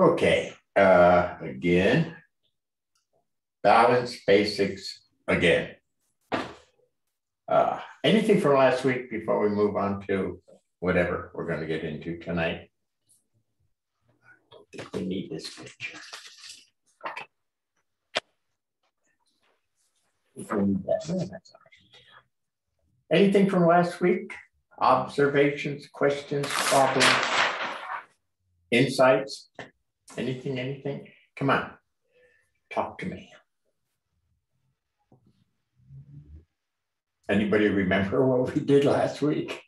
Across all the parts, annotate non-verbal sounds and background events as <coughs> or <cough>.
Okay, uh, again, balance basics again. Uh, anything from last week before we move on to whatever we're going to get into tonight? I don't think we need this picture. Anything from last week? Observations, questions, problems, insights? Anything, anything? Come on, talk to me. Anybody remember what we did last week?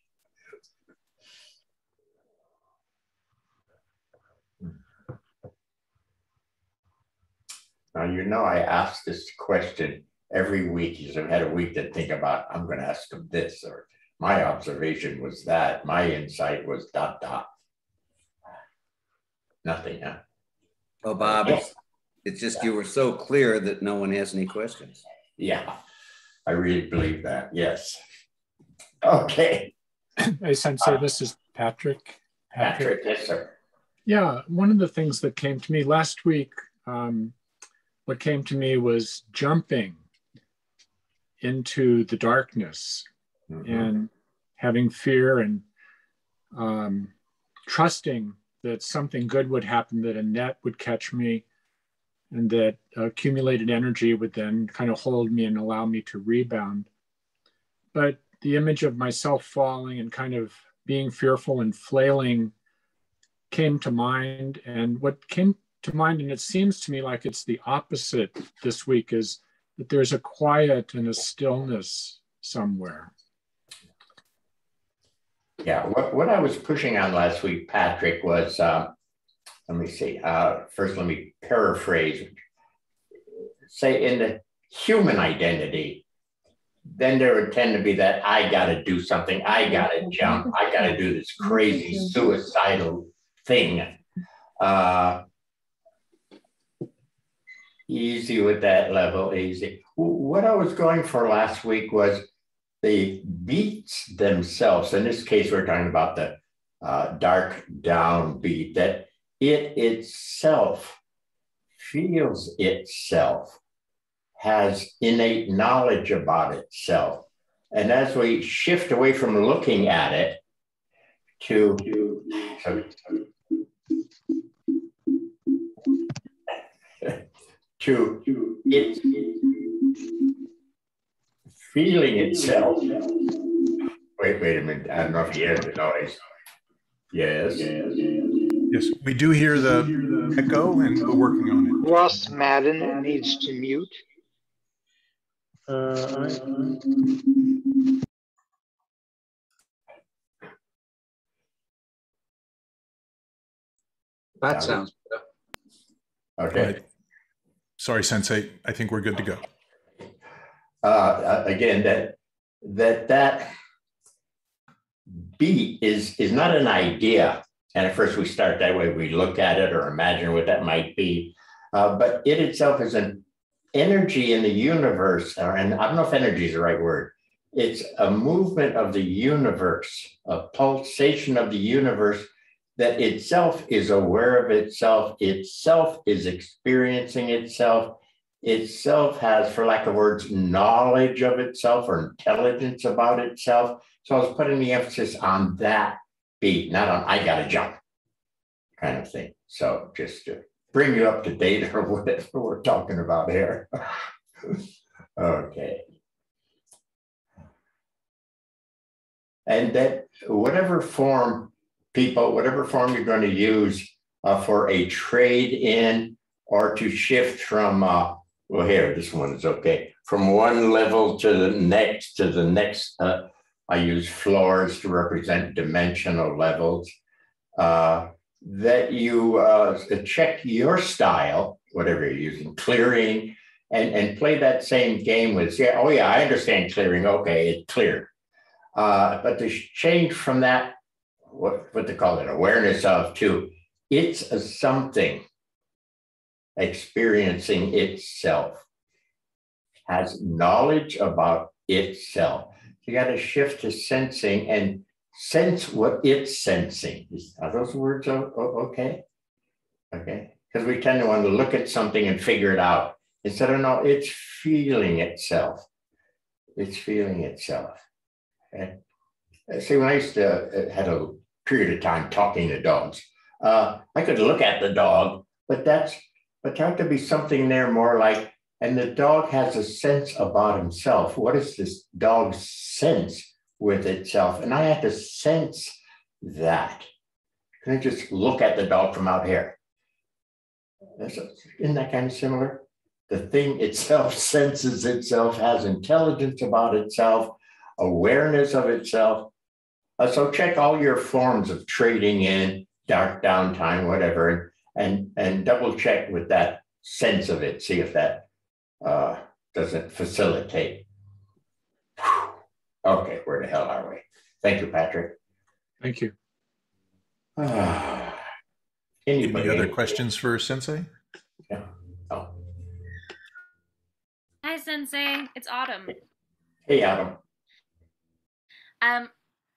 Now, you know, I ask this question every week. Because I've had a week to think about, I'm going to ask them this, or my observation was that, my insight was dot, dot. Nothing, huh? Well, Bob, it's, it's just you were so clear that no one has any questions. Yeah, I really believe that. Yes. Okay. <coughs> Hey, Sensei, this is Patrick. Patrick, yes, sir. Yeah, one of the things that came to me last week, um, what came to me was jumping into the darkness mm-hmm. and having fear and um, trusting that something good would happen, that a net would catch me, and that accumulated energy would then kind of hold me and allow me to rebound. But the image of myself falling and kind of being fearful and flailing came to mind. And what came to mind, and it seems to me like it's the opposite this week, is that there's a quiet and a stillness somewhere. Yeah, what, what I was pushing on last week, Patrick, was uh, let me see. Uh, first, let me paraphrase. Say in the human identity, then there would tend to be that I got to do something, I got to jump, I got to do this crazy suicidal thing. Uh, easy with that level, easy. What I was going for last week was the beats themselves. In this case, we're talking about the uh, dark down beat, that it itself feels itself, has innate knowledge about itself. And as we shift away from looking at it to, to, to, to its feeling itself. Wait, wait a minute. I don't know if you hear the noise. Yes. Yes, we do hear the echo and we're working on it. Ross Madden needs to mute. Uh, that sounds better. Okay. Sorry, Sensei. I think we're good to go. Uh, again, that that that beat is is not an idea. And at first we start that way, we look at it or imagine what that might be. Uh, but it itself is an energy in the universe, or, and I don't know if energy is the right word. It's a movement of the universe, a pulsation of the universe that itself is aware of itself, itself is experiencing itself, itself has, for lack of words, knowledge of itself or intelligence about itself. So I was putting the emphasis on that beat, not on I gotta jump kind of thing. So just to bring you up to date <laughs> or whatever we're talking about here. <laughs> okay. And that whatever form people, whatever form you're going to use uh, for a trade in or to shift from, uh, well, here, this one is okay, from one level to the next, to the next. Uh, I use floors to represent dimensional levels. Uh, that you uh, check your style, whatever you're using, clearing, and, and play that same game with, yeah, oh yeah, I understand clearing. Okay, it cleared. Uh, but to change from that what, what they call it, awareness of to it's a something experiencing itself, has knowledge about itself. You got to shift to sensing and sense what it's sensing. Are those words okay? Okay, because we tend to want to look at something and figure it out instead of no, it's feeling itself. It's feeling itself. And uh, see, when I used to uh, had a period of time talking to dogs, uh, I could look at the dog, but that's but to be something there more like, and the dog has a sense about himself. What is this dog's sense with itself? And I had to sense that. Can I just look at the dog from out here? Isn't that kind of similar? The thing itself <laughs> senses itself, has intelligence about itself, awareness of itself. Uh, so check all your forms of trading in, dark downtime, whatever, and and double check with that sense of it. See if that uh, doesn't facilitate. Okay, where the hell are we? Thank you, Patrick. Thank you. <sighs> Anybody? Any other questions for Sensei? Yeah. Oh. Hi, Sensei. It's Autumn. Hey, Adam. Um,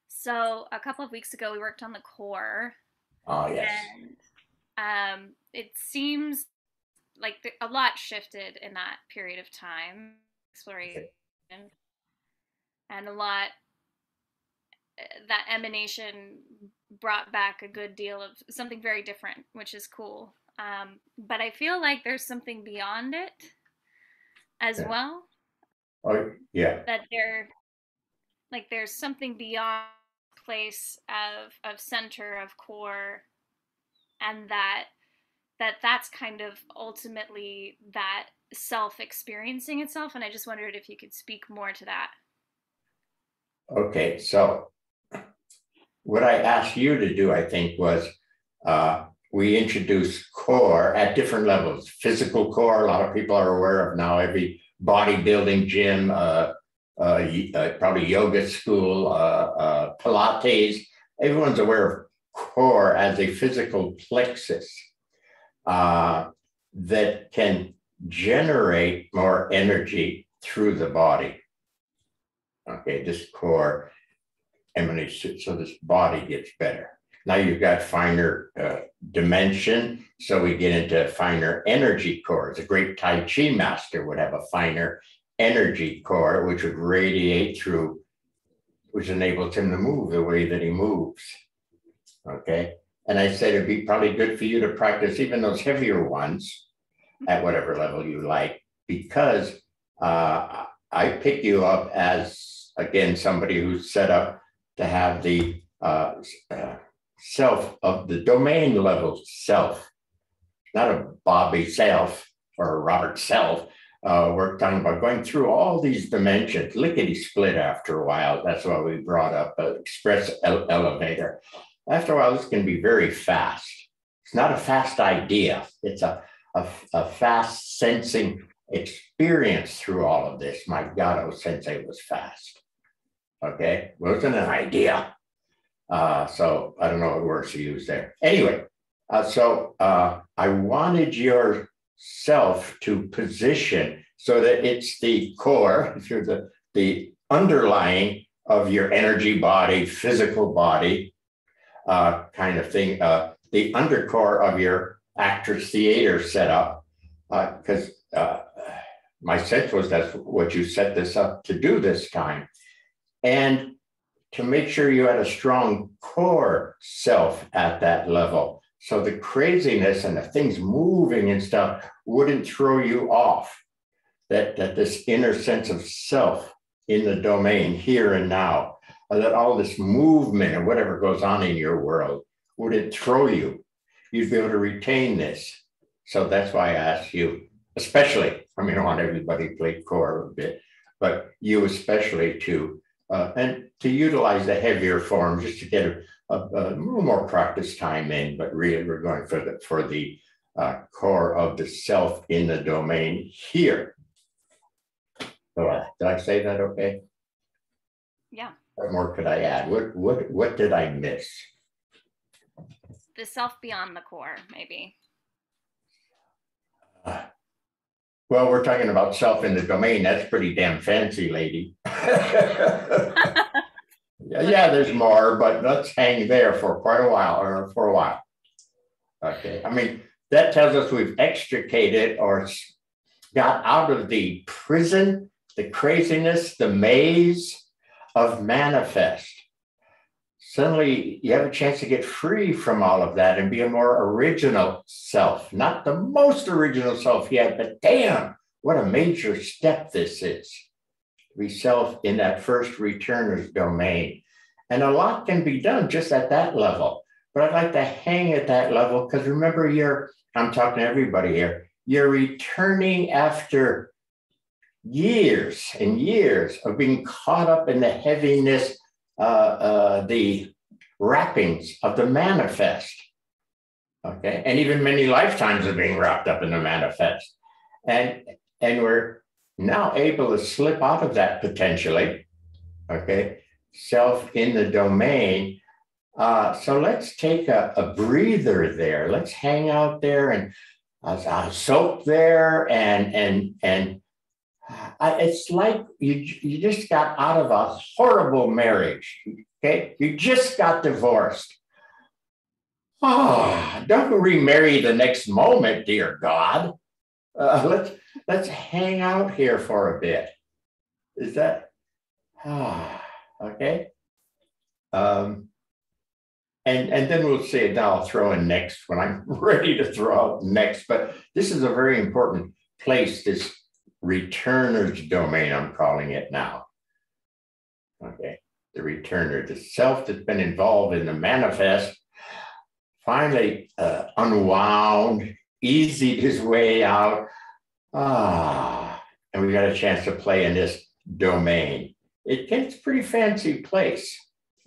so a couple of weeks ago, we worked on the core, Oh, yes. and um, it seems like a lot shifted in that period of time, exploration, and a lot uh, that emanation brought back a good deal of something very different, which is cool. Um, but I feel like there's something beyond it as Yeah. well. Oh, yeah. that there like there's something beyond place of of center of core and that that that's kind of ultimately that self experiencing itself and i just wondered if you could speak more to that Okay, so what I asked you to do, I think, was uh, we introduced core at different levels. Physical core, a lot of people are aware of now. Every bodybuilding gym, uh, uh, uh, probably yoga school, uh, uh, Pilates, everyone's aware of core as a physical plexus uh, that can generate more energy through the body. Okay, this core emanates, so this body gets better. Now you've got finer uh, dimension, so we get into finer energy cores. A great Tai Chi master would have a finer energy core, which would radiate through, which enables him to move the way that he moves. Okay, and I said it'd be probably good for you to practice even those heavier ones at whatever level you like, because uh, I pick you up as again somebody who's set up to have the uh, uh, self of the domain level self, not a Bobby self or a Robert self. Uh, we're talking about going through all these dimensions, lickety split after a while. That's why we brought up an express ele- elevator. After a while, this can be very fast. It's not a fast idea, it's a, a, a fast sensing experience through all of this. My God, oh, Sensei was fast. Okay, wasn't an idea. Uh, so I don't know what words to use there. Anyway, uh, so uh, I wanted yourself to position so that it's the core, <laughs> through the the underlying of your energy body, physical body, uh, kind of thing. Uh, the undercore of your actor's theater setup, because uh, my sense was that's what you set this up to do this time. And to make sure you had a strong core self at that level. So the craziness and the things moving and stuff wouldn't throw you off. That, that this inner sense of self in the domain here and now, uh, that all this movement and whatever goes on in your world wouldn't throw you. You'd be able to retain this. So that's why I asked you, especially, I mean, I want everybody to play core a bit, but you especially to uh, and to utilize the heavier form just to get a, a, a, little more practice time in, but really we're going for the for the uh, core of the self in the domain here. So uh, did I say that okay? yeah What more could I add? What what what did I miss? the self beyond the core maybe Uh, well, we're talking about self in the domain. That's pretty damn fancy, lady. <laughs> yeah, yeah, there's more, but let's hang there for quite a while or for a while. Okay. I mean, that tells us we've extricated or got out of the prison, the craziness, the maze of manifest. Suddenly, you have a chance to get free from all of that and be a more original self. Not the most original self yet, but damn, what a major step this is. Be self in that first returner's domain. And a lot can be done just at that level. But I'd like to hang at that level because remember, you're, I'm talking to everybody here, you're returning after years and years of being caught up in the heaviness, uh, uh, the wrappings of the manifest. Okay. And even many lifetimes of being wrapped up in the manifest. And, and we're now able to slip out of that potentially. Okay. Self in the domain. Uh, so let's take a, a breather there. Let's hang out there and uh, soak there and and and uh, it's like you you just got out of a horrible marriage. Okay, you just got divorced. Oh, don't remarry the next moment, dear God. Uh, let's let's hang out here for a bit. Is that ah okay? Um, and and then we'll see it. Now I'll throw in next when I'm <laughs> ready to throw out next. But this is a very important place. This returner's domain, I'm calling it now. Okay, the returner, the self that's been involved in the manifest, finally uh, unwound, eased his way out. Ah, and we got a chance to play in this domain. It gets pretty fancy place.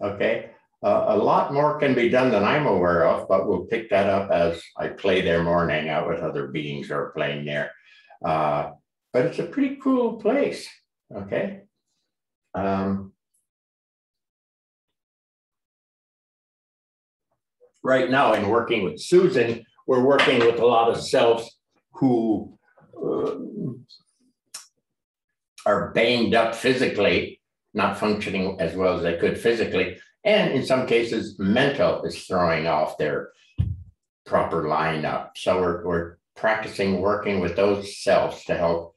Okay. Uh, a lot more can be done than I'm aware of, but we'll pick that up as I play there more and hang out with other beings who are playing there. Uh, but it's a pretty cool place. Okay. Um, right now, in working with Susan, we're working with a lot of selves who uh, are banged up physically, not functioning as well as they could physically, and in some cases, mental is throwing off their proper lineup. So we're, we're practicing working with those selves to help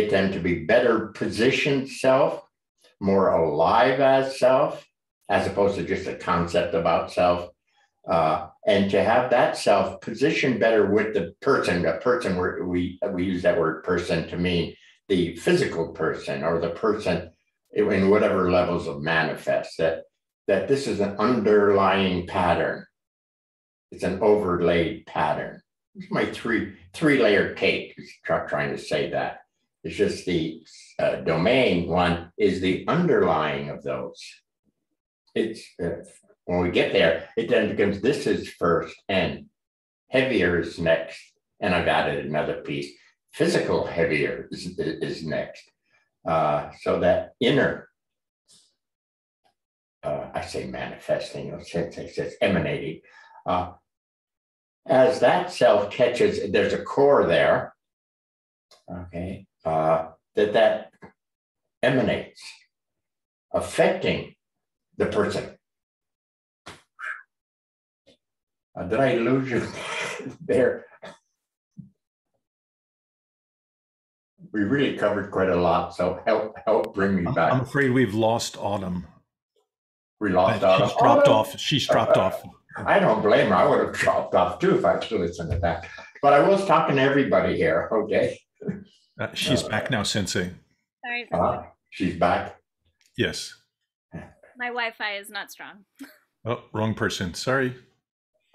get them to be better positioned self, more alive as self, as opposed to just a concept about self. Uh, and to have that self positioned better with the person, a person we we use that word person to mean the physical person or the person in whatever levels of manifest that that this is an underlying pattern. It's an overlaid pattern. It's my three three layer cake. trying to say that. It's just the uh, domain one is the underlying of those. It's uh, when we get there, it then becomes this is first and heavier is next. And I've added another piece. Physical heavier is, is next. Uh, so that inner uh, I say manifesting, or since it says emanating. Uh, as that self catches, there's a core there, okay, uh, that that emanates, affecting the person. Uh, did I lose you <laughs> there? We really covered quite a lot, so help help bring me back. I'm afraid we've lost Autumn. We lost She's Autumn. dropped Autumn? off. She's dropped off. <laughs> I don't blame her. I would have dropped off too if I could listen to that. But I was talking to everybody here. Okay. <laughs> Uh, she's back now, Sensei. Sorry, Uh, she's back. Yes. my Wi-Fi is not strong. Oh, wrong person. Sorry. <laughs>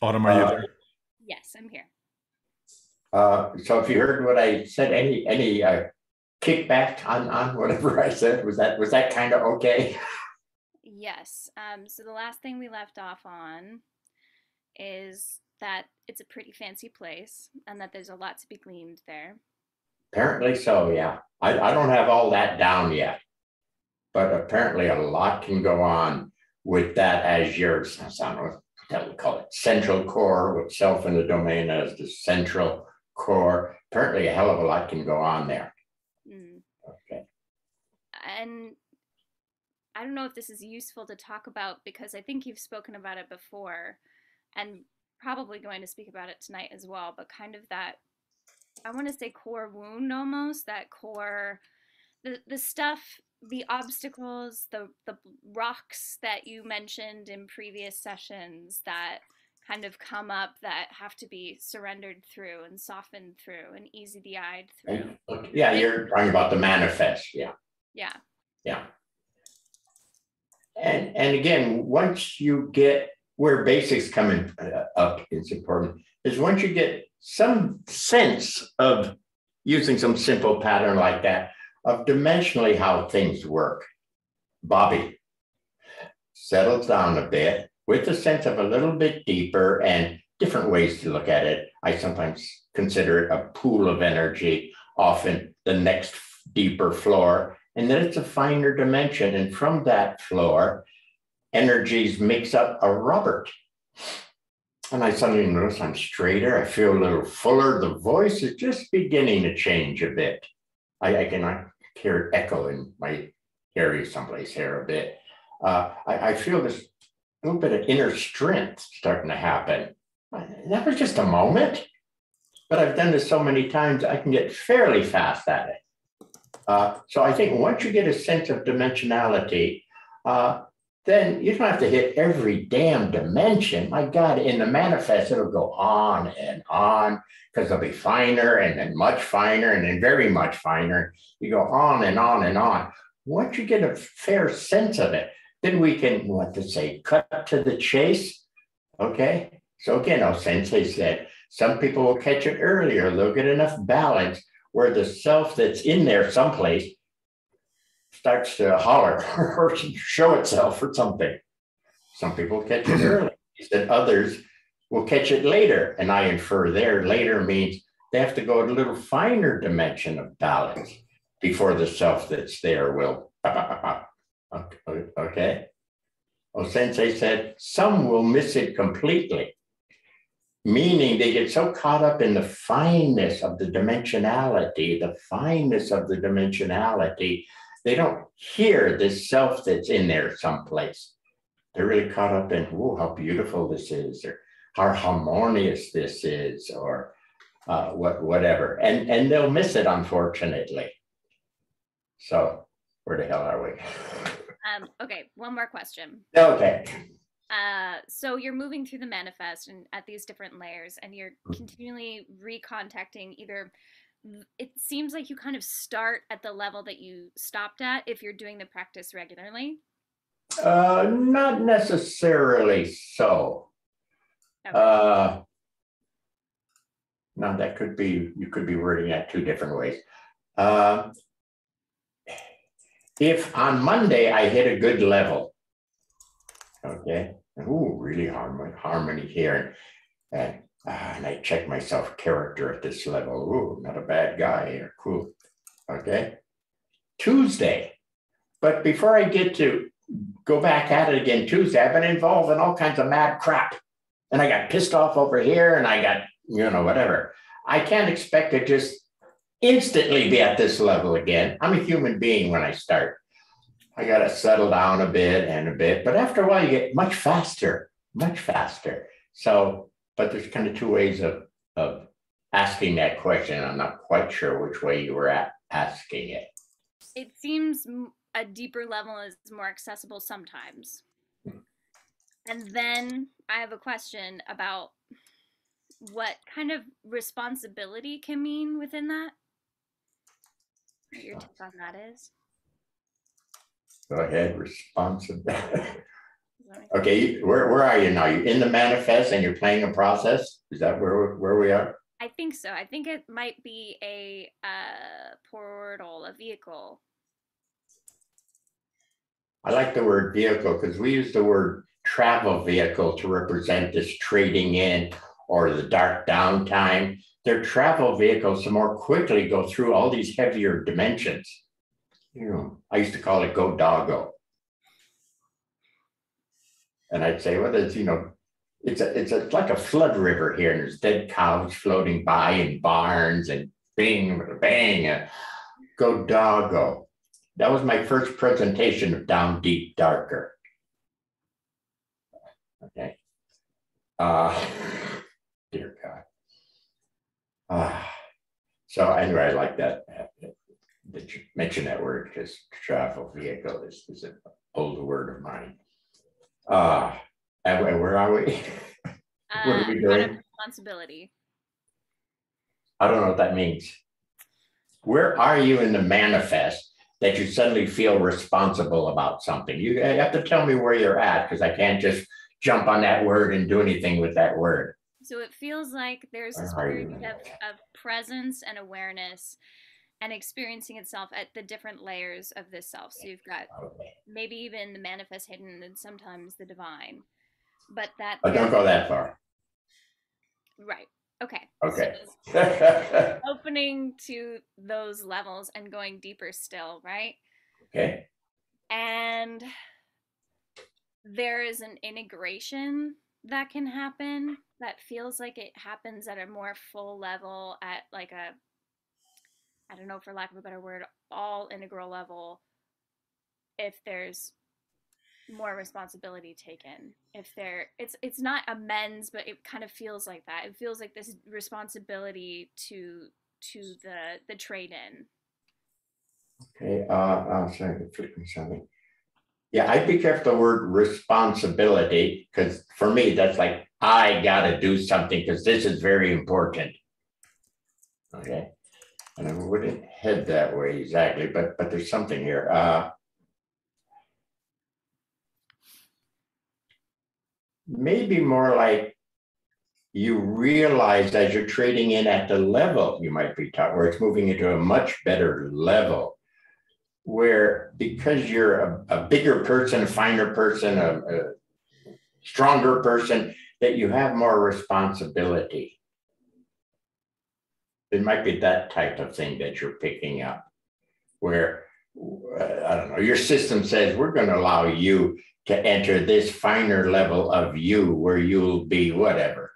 Autumn, are you Uh, there? Yes, I'm here. uh, so if you heard what I said, any any uh, kickback on on whatever I said, was that was that kind of okay? <laughs> Yes. Um, so the last thing we left off on is that it's a pretty fancy place and that there's a lot to be gleaned there. Apparently so, yeah. I, I don't have all that down yet. But apparently a lot can go on with that as yours. I don't know what we call it central core with self in the domain as the central core. Apparently a hell of a lot can go on there. Mm. Okay. And I don't know if this is useful to talk about because I think you've spoken about it before and probably going to speak about it tonight as well, but kind of that I want to say core wound almost, that core the the stuff, the obstacles, the the rocks that you mentioned in previous sessions that kind of come up that have to be surrendered through and softened through and easy the eyed through. Yeah, you're talking about the manifest. Yeah. Yeah. Yeah. And and again, once you get where basics come in, uh, up is important is once you get some sense of using some simple pattern like that of dimensionally how things work. Bobby settles down a bit with a sense of a little bit deeper and different ways to look at it. I sometimes consider it a pool of energy, often the next deeper floor, and then it's a finer dimension. And from that floor, energies mix up a Robert. And I suddenly notice I'm straighter. I feel a little fuller. The voice is just beginning to change a bit. I, I can hear it echo in my area someplace here a bit. Uh, I, I, feel this little bit of inner strength starting to happen. That was just a moment, but I've done this so many times, I can get fairly fast at it. Uh, so I think once you get a sense of dimensionality, uh, then you don't have to hit every damn dimension. My God, in the manifest, it'll go on and on because it'll be finer and then much finer and then very much finer. You go on and on and on. Once you get a fair sense of it, then we can, what to say, cut to the chase. Okay. So again, our sensei said, some people will catch it earlier. They'll get enough balance where the self that's in there someplace starts to holler <laughs> or show itself or something. Some people catch it early. He said others will catch it later. And I infer there later means they have to go to a little finer dimension of balance before the self that's there will Okay. Well, Sensei said some will miss it completely, meaning they get so caught up in the fineness of the dimensionality, the fineness of the dimensionality, they don't hear this self that's in there someplace. They're really caught up in, oh, how beautiful this is, or how harmonious this is, or uh, what, whatever. And, and they'll miss it, unfortunately. So, where the hell are we? Um, okay, one more question. Okay. Uh, so you're moving through the manifest and at these different layers, and you're mm-hmm. continually recontacting either. It seems like you kind of start at the level that you stopped at if you're doing the practice regularly. Uh, not necessarily so. Okay. Uh, no, that could be, you could be wording that two different ways. Uh, if on Monday I hit a good level, okay, ooh, really harmony, harmony here, and, uh, and I check myself character at this level, ooh, not a bad guy here, cool, okay. Tuesday, but before I get to go back at it again Tuesday, I've been involved in all kinds of mad crap, and I got pissed off over here, and I got you know whatever. I can't expect to just instantly be at this level again. I'm a human being when I start. I got to settle down a bit and a bit, but after a while, you get much faster, much faster. So, but there's kind of two ways of, of asking that question. I'm not quite sure which way you were at asking it. It seems a deeper level is more accessible sometimes. Hmm. And then I have a question about what kind of responsibility can mean within that what your take on that is? Go ahead, responsive. <laughs> okay, where, where are you now? You're in the manifest and you're playing a process? Is that where where we are? I think so. I think it might be a uh, portal, a vehicle. I like the word vehicle because we use the word travel vehicle to represent this trading in or the dark downtime their travel vehicles to more quickly go through all these heavier dimensions. You know, I used to call it go doggo. And I'd say, well, there's, you know, it's a, it's a, like a flood river here, and there's dead cows floating by in barns and bing, bang, uh, go doggo. that was my first presentation of Down Deep Darker. Okay. Uh, <laughs> dear God. Uh, so anyway, I like that, that you mentioned that word because travel vehicle is, is an old word of mine. Uh, and where are we? <laughs> what are we Uh, of doing? responsibility. I don't know what that means. Where are you in the manifest that you suddenly feel responsible about something? You have to tell me where you're at because I can't just jump on that word and do anything with that word. So it feels like there's this Where are you period of, of presence and awareness and experiencing itself at the different layers of this self. So you've got maybe even the manifest hidden and sometimes the divine. But that don't go that far. right. Okay. Okay. So <laughs> opening to those levels and going deeper still, right? okay. And there is an integration that can happen that feels like it happens at a more full level at like a I don't know for lack of a better word, all integral level if there's more responsibility taken. If there it's it's not amends, but it kind of feels like that. It feels like this responsibility to to the the trade in. Okay. uh i'm sorry, flip me something. Yeah, I'd be careful the word responsibility because for me, that's like, I got to do something because this is very important. Okay. And I wouldn't head that way exactly, but but there's something here. Uh, maybe more like you realize as you're trading in at the level you might be taught, where it's moving into a much better level, where because you're a, a bigger person, a finer person, a, a stronger person, that you have more responsibility. It might be that type of thing that you're picking up, where uh, I don't know, your system says we're going to allow you to enter this finer level of you where you'll be whatever,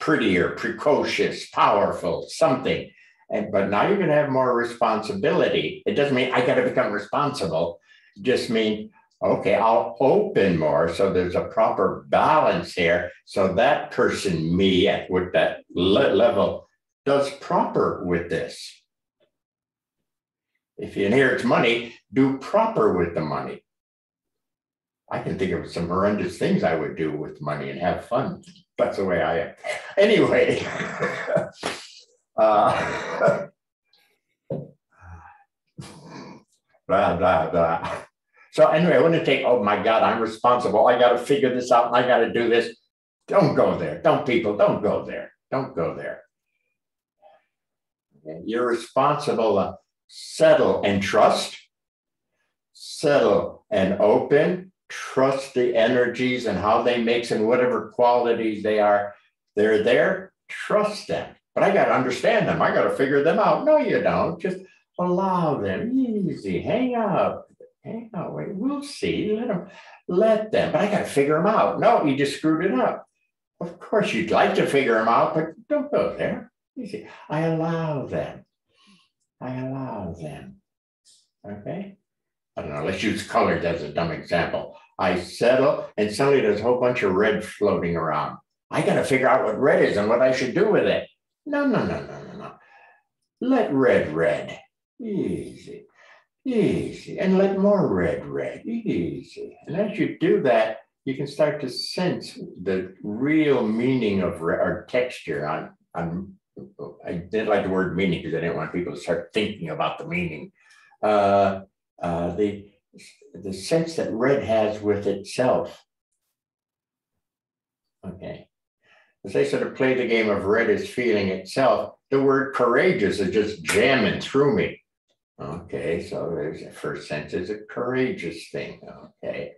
prettier, precocious, powerful, something. And but now you're going to have more responsibility. It doesn't mean I got to become responsible. It just mean okay, I'll open more so there's a proper balance here. So that person, me, at with that le- level, does proper with this. If you inherit money, do proper with the money. I can think of some horrendous things I would do with money and have fun. That's the way I am. <laughs> Anyway, <laughs> uh, <laughs> blah, blah, blah. So anyway, I want to take, oh my God, I'm responsible. I got to figure this out and I got to do this. Don't go there. Don't people, don't go there. Don't go there. You're responsible to settle and trust, settle and open, trust the energies and how they mix and whatever qualities they are. They're there, trust them. But I got to understand them. I got to figure them out. No, you don't. Just allow them. Easy. Hang out. Hang out. Wait, we'll see. Let them. Let them. But I got to figure them out. No, you just screwed it up. Of course, you'd like to figure them out, but don't go there. Easy. I allow them. I allow them. Okay. I don't know. Let's use colors as a dumb example. I settle, and suddenly there's a whole bunch of red floating around. I got to figure out what red is and what I should do with it. No, no, no, no, no, no. Let red red. Easy. Easy. And let more red red. Easy. And as you do that, you can start to sense the real meaning of red or texture. On, on, I didn't like the word meaning because I didn't want people to start thinking about the meaning. Uh, uh, the, the sense that red has with itself. Okay. As they sort of play the game of red is feeling itself, the word courageous is just jamming through me. Okay, so there's a first sense is a courageous thing. Okay.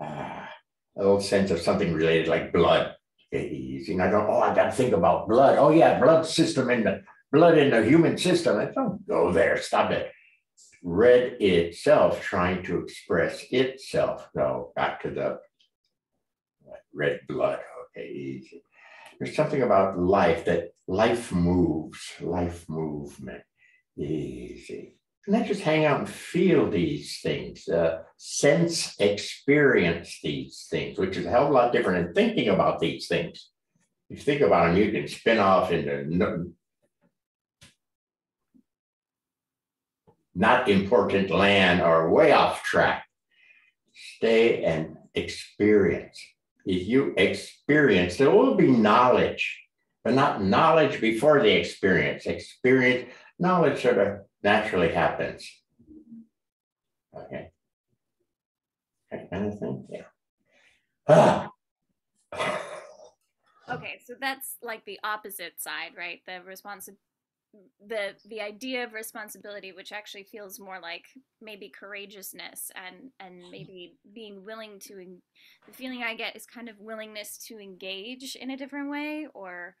Ah, a little sense of something related like blood. And I go, oh, I got to think about blood. Oh, yeah, blood system in the blood in the human system. I don't go there. Stop it. Red itself trying to express itself. Go back to the red blood. Okay, easy. There's something about life that life moves, life movement. Easy. Then just hang out and feel these things, uh, sense, experience these things, which is a hell of a lot different than thinking about these things. If you think about them, you can spin off into not important land or way off track. Stay and experience. If you experience, there will be knowledge, but not knowledge before the experience. Experience, knowledge sort of naturally happens. Okay. That kind of thing. Yeah. Ah. okay, so that's like the opposite side, right? The responsibility the the idea of responsibility which actually feels more like maybe courageousness and and maybe being willing to the feeling i get is kind of willingness to engage in a different way or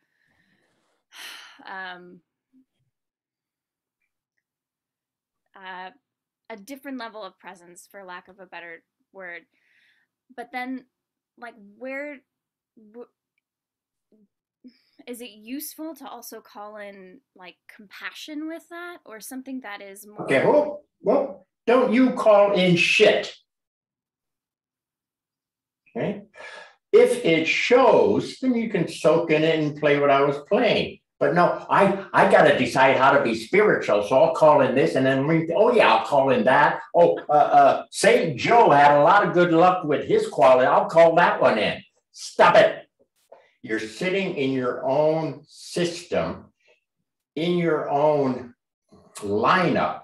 <sighs> um uh, a different level of presence for lack of a better word. But then like where is it useful to also call in like compassion with that or something that is more okay well well don't you call in shit. Okay? If it shows then you can soak in it and play what i was playing but no i i got to decide how to be spiritual so i'll call in this and then re- oh yeah i'll call in that oh uh, uh saint joe had a lot of good luck with his quality i'll call that one in stop it you're sitting in your own system, in your own lineup,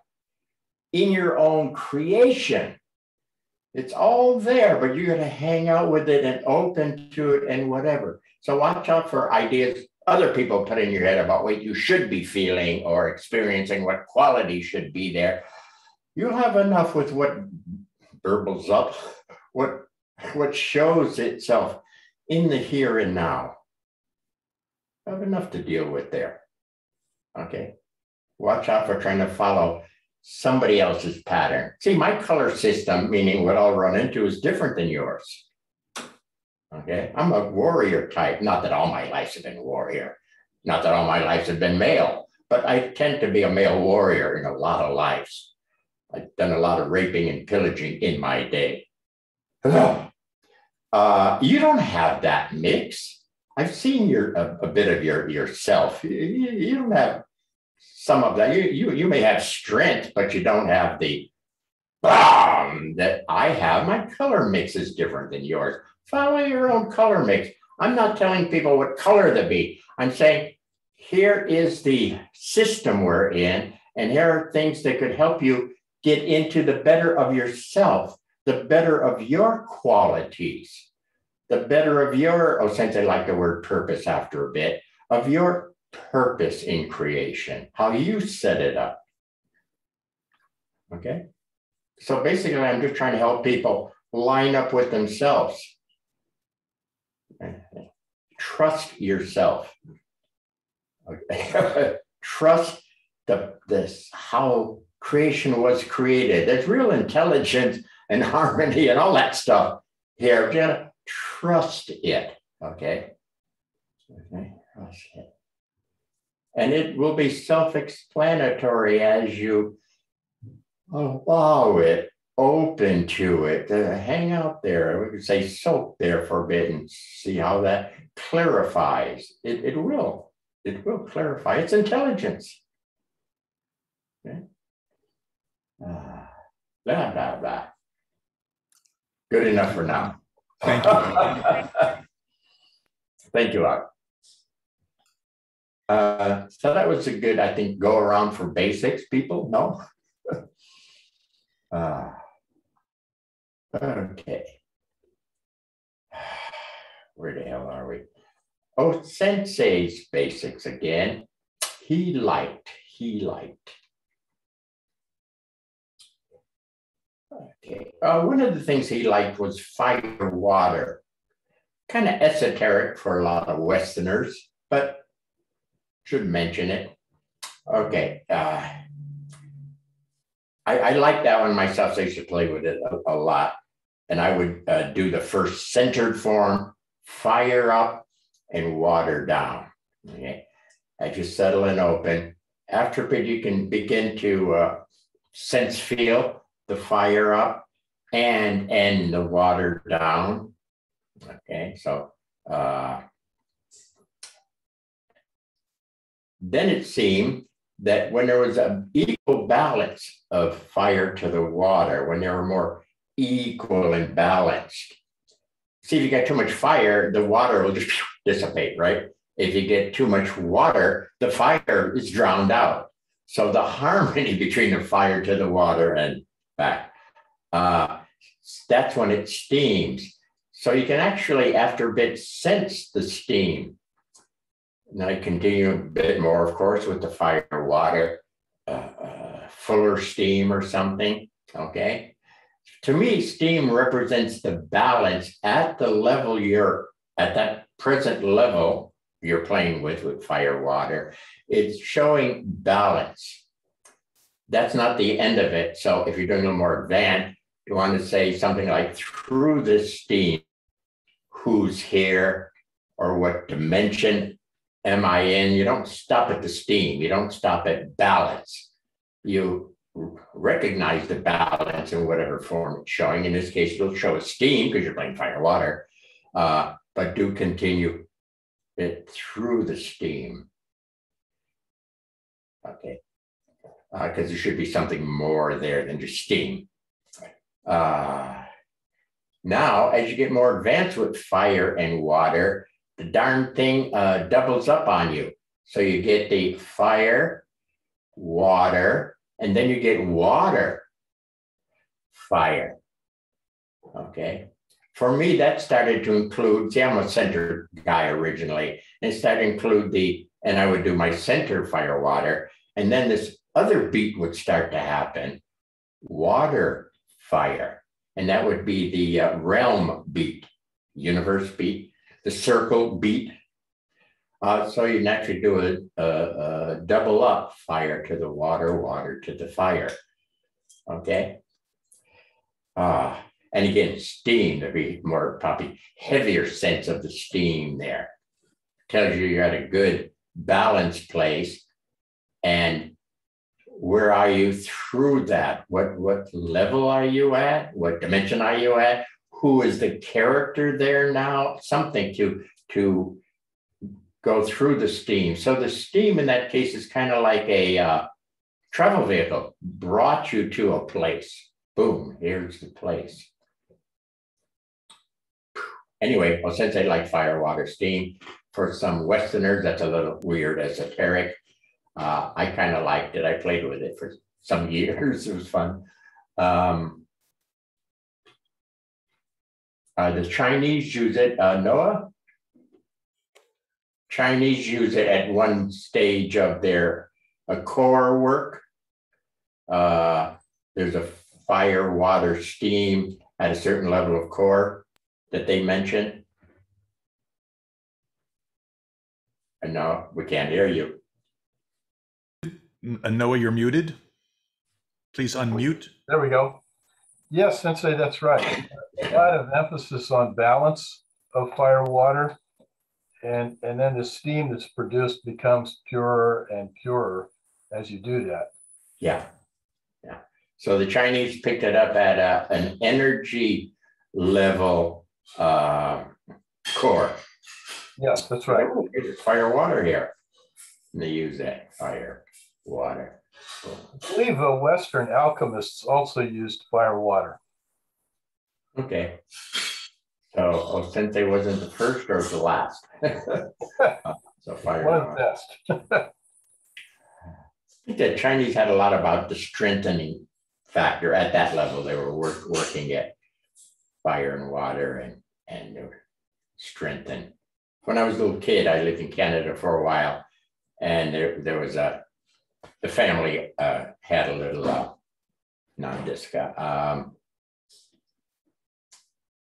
in your own creation. It's all there, but you're going to hang out with it and open to it and whatever. So watch out for ideas other people put in your head about what you should be feeling or experiencing, what quality should be there. You'll have enough with what burbles up, what what shows itself in the here and now. Have enough to deal with there. Okay. Watch out for trying to follow somebody else's pattern. See, my color system, meaning what I'll run into, is different than yours. Okay. I'm a warrior type. Not that all my lives have been warrior, not that all my lives have been male, but I tend to be a male warrior in a lot of lives. I've done a lot of raping and pillaging in my day. <sighs> Uh, you don't have that mix. I've seen your a, a bit of your yourself. You, you, don't have some of that. You, you you may have strength, but you don't have the bomb that I have. My color mix is different than yours. Follow your own color mix. I'm not telling people what color to be. I'm saying here is the system we're in, and here are things that could help you get into the better of yourself the better of your qualities, the better of your, oh, since I like the word purpose after a bit, of your purpose in creation, how you set it up. Okay. So basically, I'm just trying to help people line up with themselves. Trust yourself. Okay. <laughs> Trust the this how creation was created. There's real intelligence and <laughs> harmony and all that stuff here. Just trust it. Okay. Okay. Trust it. And it will be self explanatory as you allow it, open to it, to hang out there. We could say soak there for a bit and see how that clarifies. It, it will. It will clarify. It's intelligence. Okay. Uh, blah, blah, blah. Good enough for now. Thank you. <laughs> Thank you, Art. Uh, so that was a good, I think, go around for basics, people. No? uh, <laughs> okay. <sighs> Where the hell are we? Oh, Sensei's basics again. He liked, he liked. Okay. Uh, one of the things he liked was fire water. Kind of esoteric for a lot of Westerners, but should mention it. Okay. Uh, I, I like that one myself. So I used to play with it a, a lot. And I would uh, do the first centered form, fire up and water down. Okay. As you settle and open, after a bit, you can begin to uh, sense feel the fire up and and the water down. Okay, so uh, then it seemed that when there was an equal balance of fire to the water, when there were more equal and balanced, see if you get too much fire, the water will just <laughs> dissipate, right? If you get too much water, the fire is drowned out. So the harmony <laughs> between the fire to the water and back, uh, that's when it steams. So you can actually, after a bit, sense the steam. And I continue a bit more, of course, with the fire water, uh, uh, fuller steam or something. Okay. To me, steam represents the balance at the level you're at that present level you're playing with with fire water. It's showing balance. That's not the end of it. So if you're doing a more advanced, you want to say something like through this steam, who's here or what dimension am I in? You don't stop at the steam. You don't stop at balance. You recognize the balance in whatever form it's showing. In this case, it'll show a steam because you're playing fire water, uh, but do continue it through the steam. Okay, because uh, there should be something more there than just steam. Uh, now, as you get more advanced with fire and water, the darn thing uh, doubles up on you. So you get the fire, water, and then you get water, fire. Okay. For me, that started to include, see, I'm a center guy originally, and started to include the, and I would do my center fire water. And then this other beat would start to happen water, fire. And that would be the uh, realm beat, universe beat, the circle beat. Uh, so you naturally do a, a, a, double up fire to the water, water to the fire. Okay. Uh, and again, steam, to be more probably heavier sense of the steam there. Tells you you're at a good balanced place. And where are you through that? What what level are you at? What dimension are you at? Who is the character there now? Something to to go through the steam. So the steam in that case is kind of like a uh, travel vehicle, brought you to a place. Boom, here's the place. Anyway, well, since I like fire, water, steam, for some Westerners, that's a little weird, esoteric. Uh, I kind of liked it. I played with it for some <laughs> years. It was fun. Um, uh, the Chinese use it. Uh, Noah? Chinese use it at one stage of their uh, core work. Uh, there's a fire, water, steam at a certain level of core that they mention. And no, we can't hear you. Noah, you're muted. Please unmute. There we go. Yes, Sensei, that's right. A lot of emphasis on balance of fire water. And, and then the steam that's produced becomes purer and purer as you do that. Yeah. Yeah. So the Chinese picked it up at a, an energy level uh, core. Yes, that's right. fire water here. And they use that fire water. I believe the Western alchemists also used fire water. Okay. So oh, since they wasn't the first or the last. so fire One of the best. I think the Chinese had a lot about the strengthening factor at that level. They were work, working at fire and water and and strengthen. When I was a little kid, I lived in Canada for a while, and there there was a the family uh, had a little uh, non disca um,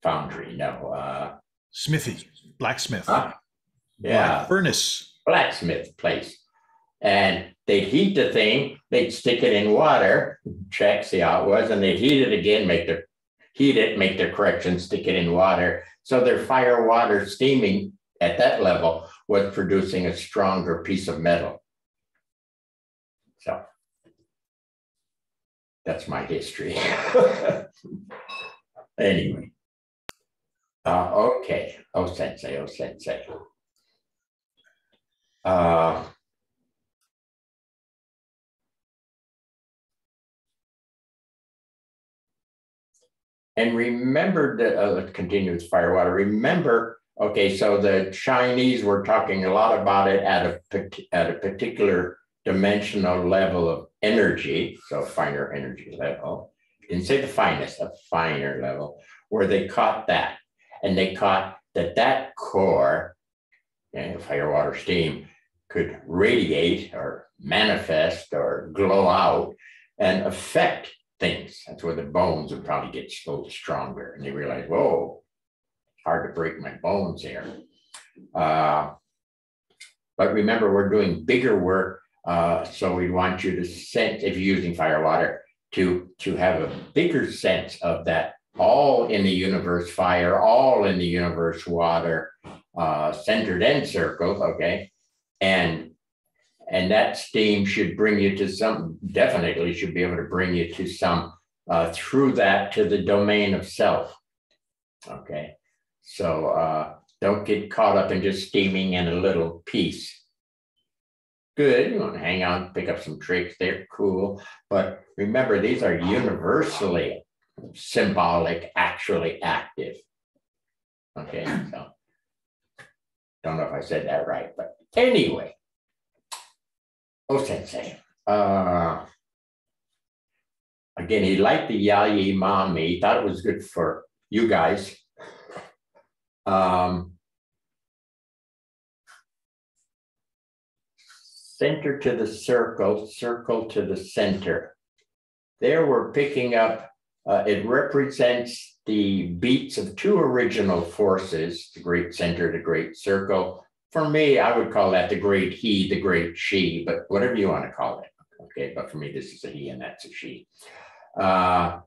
foundry, no uh, smithy, blacksmith, huh? yeah, furnace, blacksmith place, and they'd heat the thing, they'd stick it in water, check see how it was, and they'd heat it again, make the heat it, make their corrections, stick it in water. So their fire water steaming at that level was producing a stronger piece of metal. So that's my history. <laughs> anyway. Uh, okay. Oh, sensei. Oh, sensei. Uh, and remember that, uh, let's continue with firewater. Remember, okay, so the Chinese were talking a lot about it at a, at a particular dimensional level of energy, so finer energy level. Didn't say the finest, a finer level, where they caught that. And they caught that that core, and fire, water, steam, could radiate or manifest or glow out and affect things. That's where the bones would probably get a little stronger. And they realized, whoa, hard to break my bones here. Uh, but remember, we're doing bigger work. Uh, so we want you to sense, if you're using fire water, to, to have a bigger sense of that all in the universe fire, all in the universe water, uh, centered and circled, okay? And and that steam should bring you to some, definitely should be able to bring you to some, uh, through that to the domain of self. Okay. So uh, don't get caught up in just steaming in a little piece. Good. You want to hang on, pick up some tricks. They're cool. But remember, these are universally symbolic, actually active. Okay. So don't know if I said that right, but anyway. Oh, sensei. Uh, again, he liked the Yayi Mami. He thought it was good for you guys. Um, center to the circle, circle to the center. There we're picking up, uh, it represents the beats of two original forces, the great center, the great circle, for me, I would call that the great he, the great she, but whatever you want to call it. Okay, but for me, this is a he and that's a she. Uh,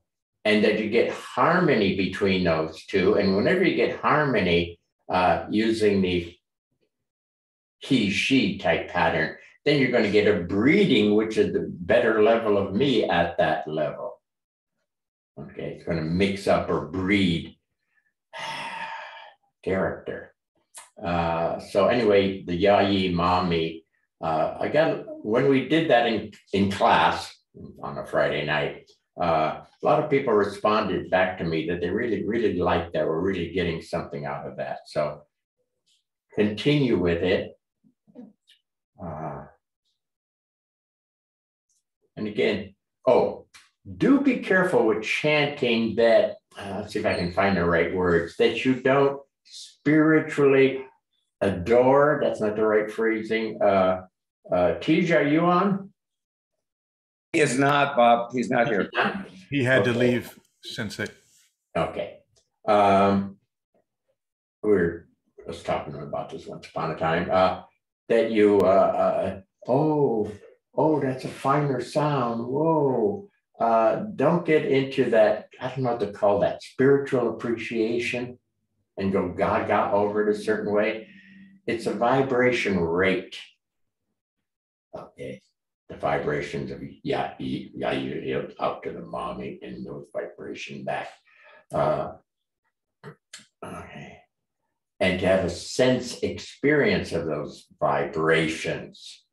and that you get harmony between those two. And whenever you get harmony uh, using the he, she type pattern, then you're going to get a breeding, which is the better level of me at that level. Okay, it's going to mix up or breed <sighs> character. Uh, so anyway, the Yayi Mami, uh, got, when we did that in, in class on a Friday night, uh, a lot of people responded back to me that they really, really liked that. We're really getting something out of that. So continue with it. Uh, and again, oh, do be careful with chanting that. Uh, let's see if I can find the right words that you don't spiritually adore. That's not the right phrasing. Uh, uh, Tej, are you on? He is not, Bob. He's not here. He had to leave since it, Okay. Um, we were just talking about this once upon a time. Uh, that you, uh, uh, oh, oh, that's a finer sound. Whoa. Uh, don't get into that. I don't know what to call that spiritual appreciation and go gaga over it a certain way. It's a vibration rate. Okay. The vibrations of yeah, yeah, you up to the mommy and those vibration back. Uh, okay. And to have a sense experience of those vibrations.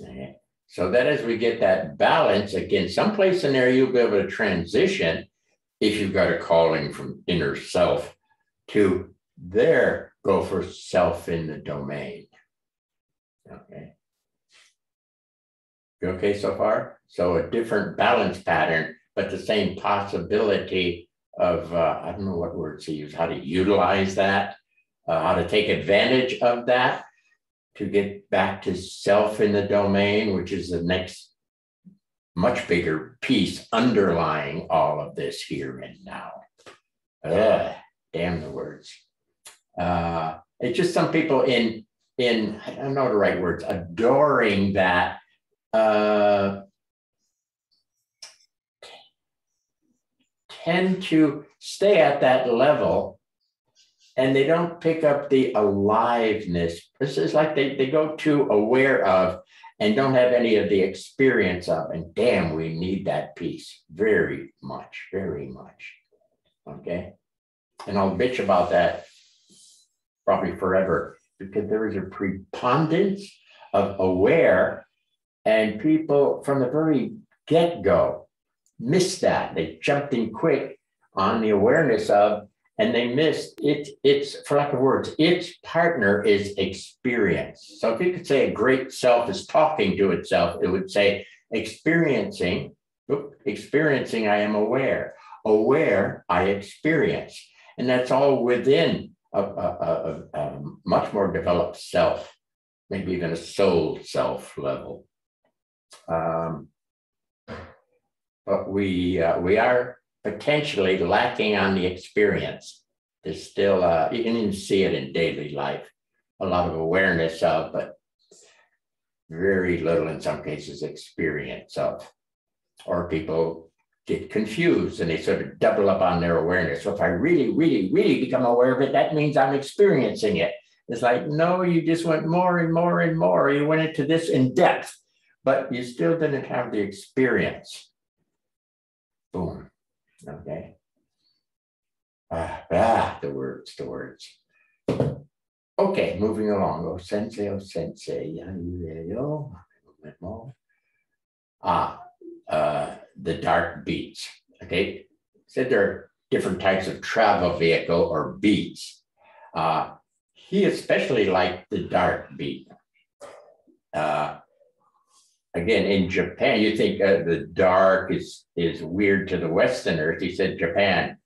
Okay. So that as we get that balance, again, someplace in there you'll be able to transition if you've got a calling from inner self to there go for self in the domain. Okay. You okay so far? So a different balance pattern, but the same possibility of, uh, I don't know what words to use, how to utilize that, uh, how to take advantage of that to get back to self in the domain, which is the next much bigger piece underlying all of this here and now. Ugh, damn the words. Uh, it's just some people in in I don't know the right words, adoring that uh, tend to stay at that level and they don't pick up the aliveness. This is like they, they go too aware of and don't have any of the experience of. And damn, we need that piece very much, very much. Okay. And I'll bitch about that probably forever because there is a preponderance of aware, and people from the very get go missed that. They jumped in quick on the awareness of, and they missed it. It's for lack of words, its partner is experience. So if you could say a great self is talking to itself, it would say experiencing, experiencing, I am aware. Aware, I experience. And that's all within a, a, a, a much more developed self, maybe even a soul self level. Um, but we uh, we are potentially lacking on the experience. There's still uh, you can even see it in daily life, a lot of awareness of, but very little in some cases experience of, or people get confused and they sort of double up on their awareness. So if I really, really, really become aware of it, that means I'm experiencing it. It's like, no, you just went more and more and more. You went into this in depth, but you still didn't have the experience. Boom. Okay. Ah, ah the words, the words. Okay, moving along. Oh, sensei, oh, sensei. Ah, uh, the dark beats. Okay, said there are different types of travel vehicle or beats. Uh, he especially liked the dark beat. Uh, again, in Japan, you think uh, the dark is is weird to the Westerners. He said Japan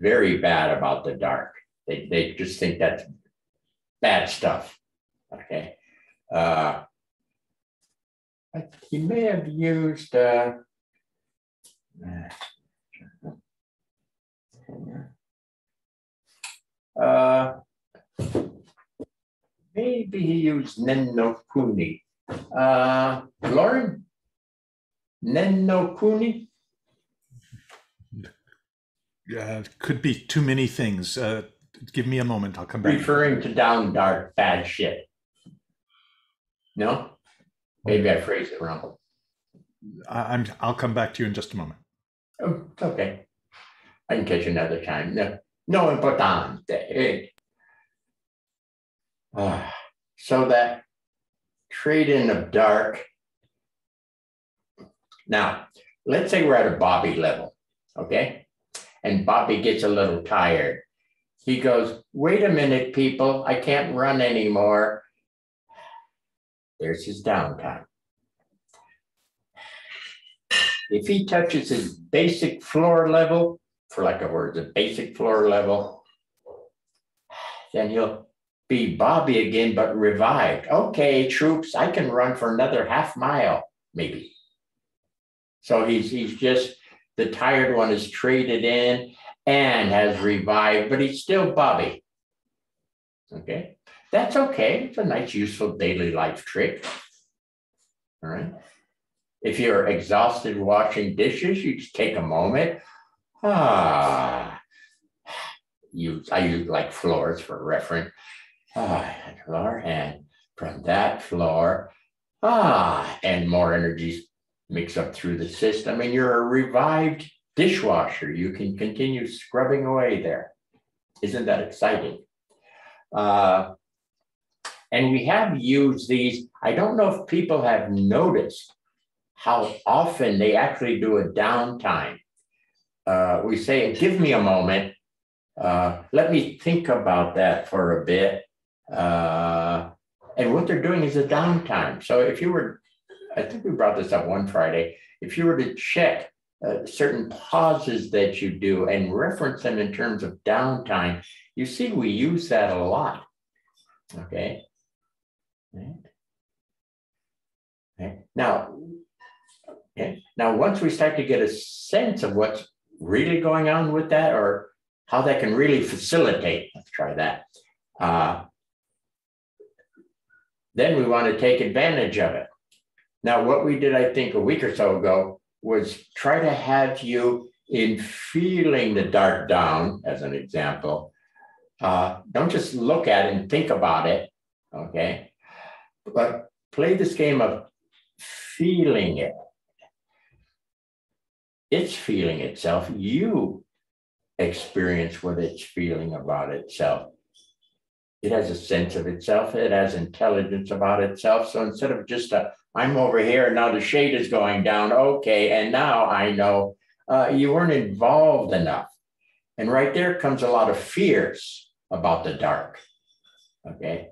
very bad about the dark. They they just think that's bad stuff. Okay. Uh, he may have used uh, uh, maybe he used Nenno Kuni. Uh, Lauren? Nenno Kuni? Uh, could be too many things. Uh, give me a moment. I'll come back. Referring to down dark, bad shit. No? Maybe I phrased it wrong. I, I'm. I'll come back to you in just a moment. Oh, okay. I can catch you another time. No, no importante. Uh, so that trade in of dark. Now, let's say we're at a Bobby level, okay? And Bobby gets a little tired. He goes, wait a minute, people, I can't run anymore. There's his downtime. If he touches his basic floor level, for lack of words, a basic floor level, then he'll be Bobby again, but revived. Okay, troops, I can run for another half mile, maybe. So he's he's just the tired one is traded in and has revived, but he's still Bobby. Okay, that's okay. It's a nice, useful daily life trick. All right. If you're exhausted washing dishes, you just take a moment. Ah, use I use like floors for reference. Ah, floor, and from that floor, ah, and more energies mix up through the system, and you're a revived dishwasher. You can continue scrubbing away there. Isn't that exciting? Uh, and we have used these. I don't know if people have noticed how often they actually do a downtime. Uh, we say, give me a moment. Uh, let me think about that for a bit. Uh, and what they're doing is a downtime. So if you were, I think we brought this up one Friday, if you were to check uh, certain pauses that you do and reference them in terms of downtime, you see we use that a lot. Okay. Okay. Now, Okay. Now, once we start to get a sense of what's really going on with that or how that can really facilitate, let's try that. Uh, then we want to take advantage of it. Now, what we did, I think, a week or so ago was try to have you in feeling the dark down, as an example. Uh, don't just look at it and think about it, okay? But play this game of feeling it. It's feeling itself. You experience what it's feeling about itself. It has a sense of itself. It has intelligence about itself. So instead of just a, I'm over here, and now the shade is going down. Okay. And now I know uh, you weren't involved enough. And right there comes a lot of fears about the dark. Okay.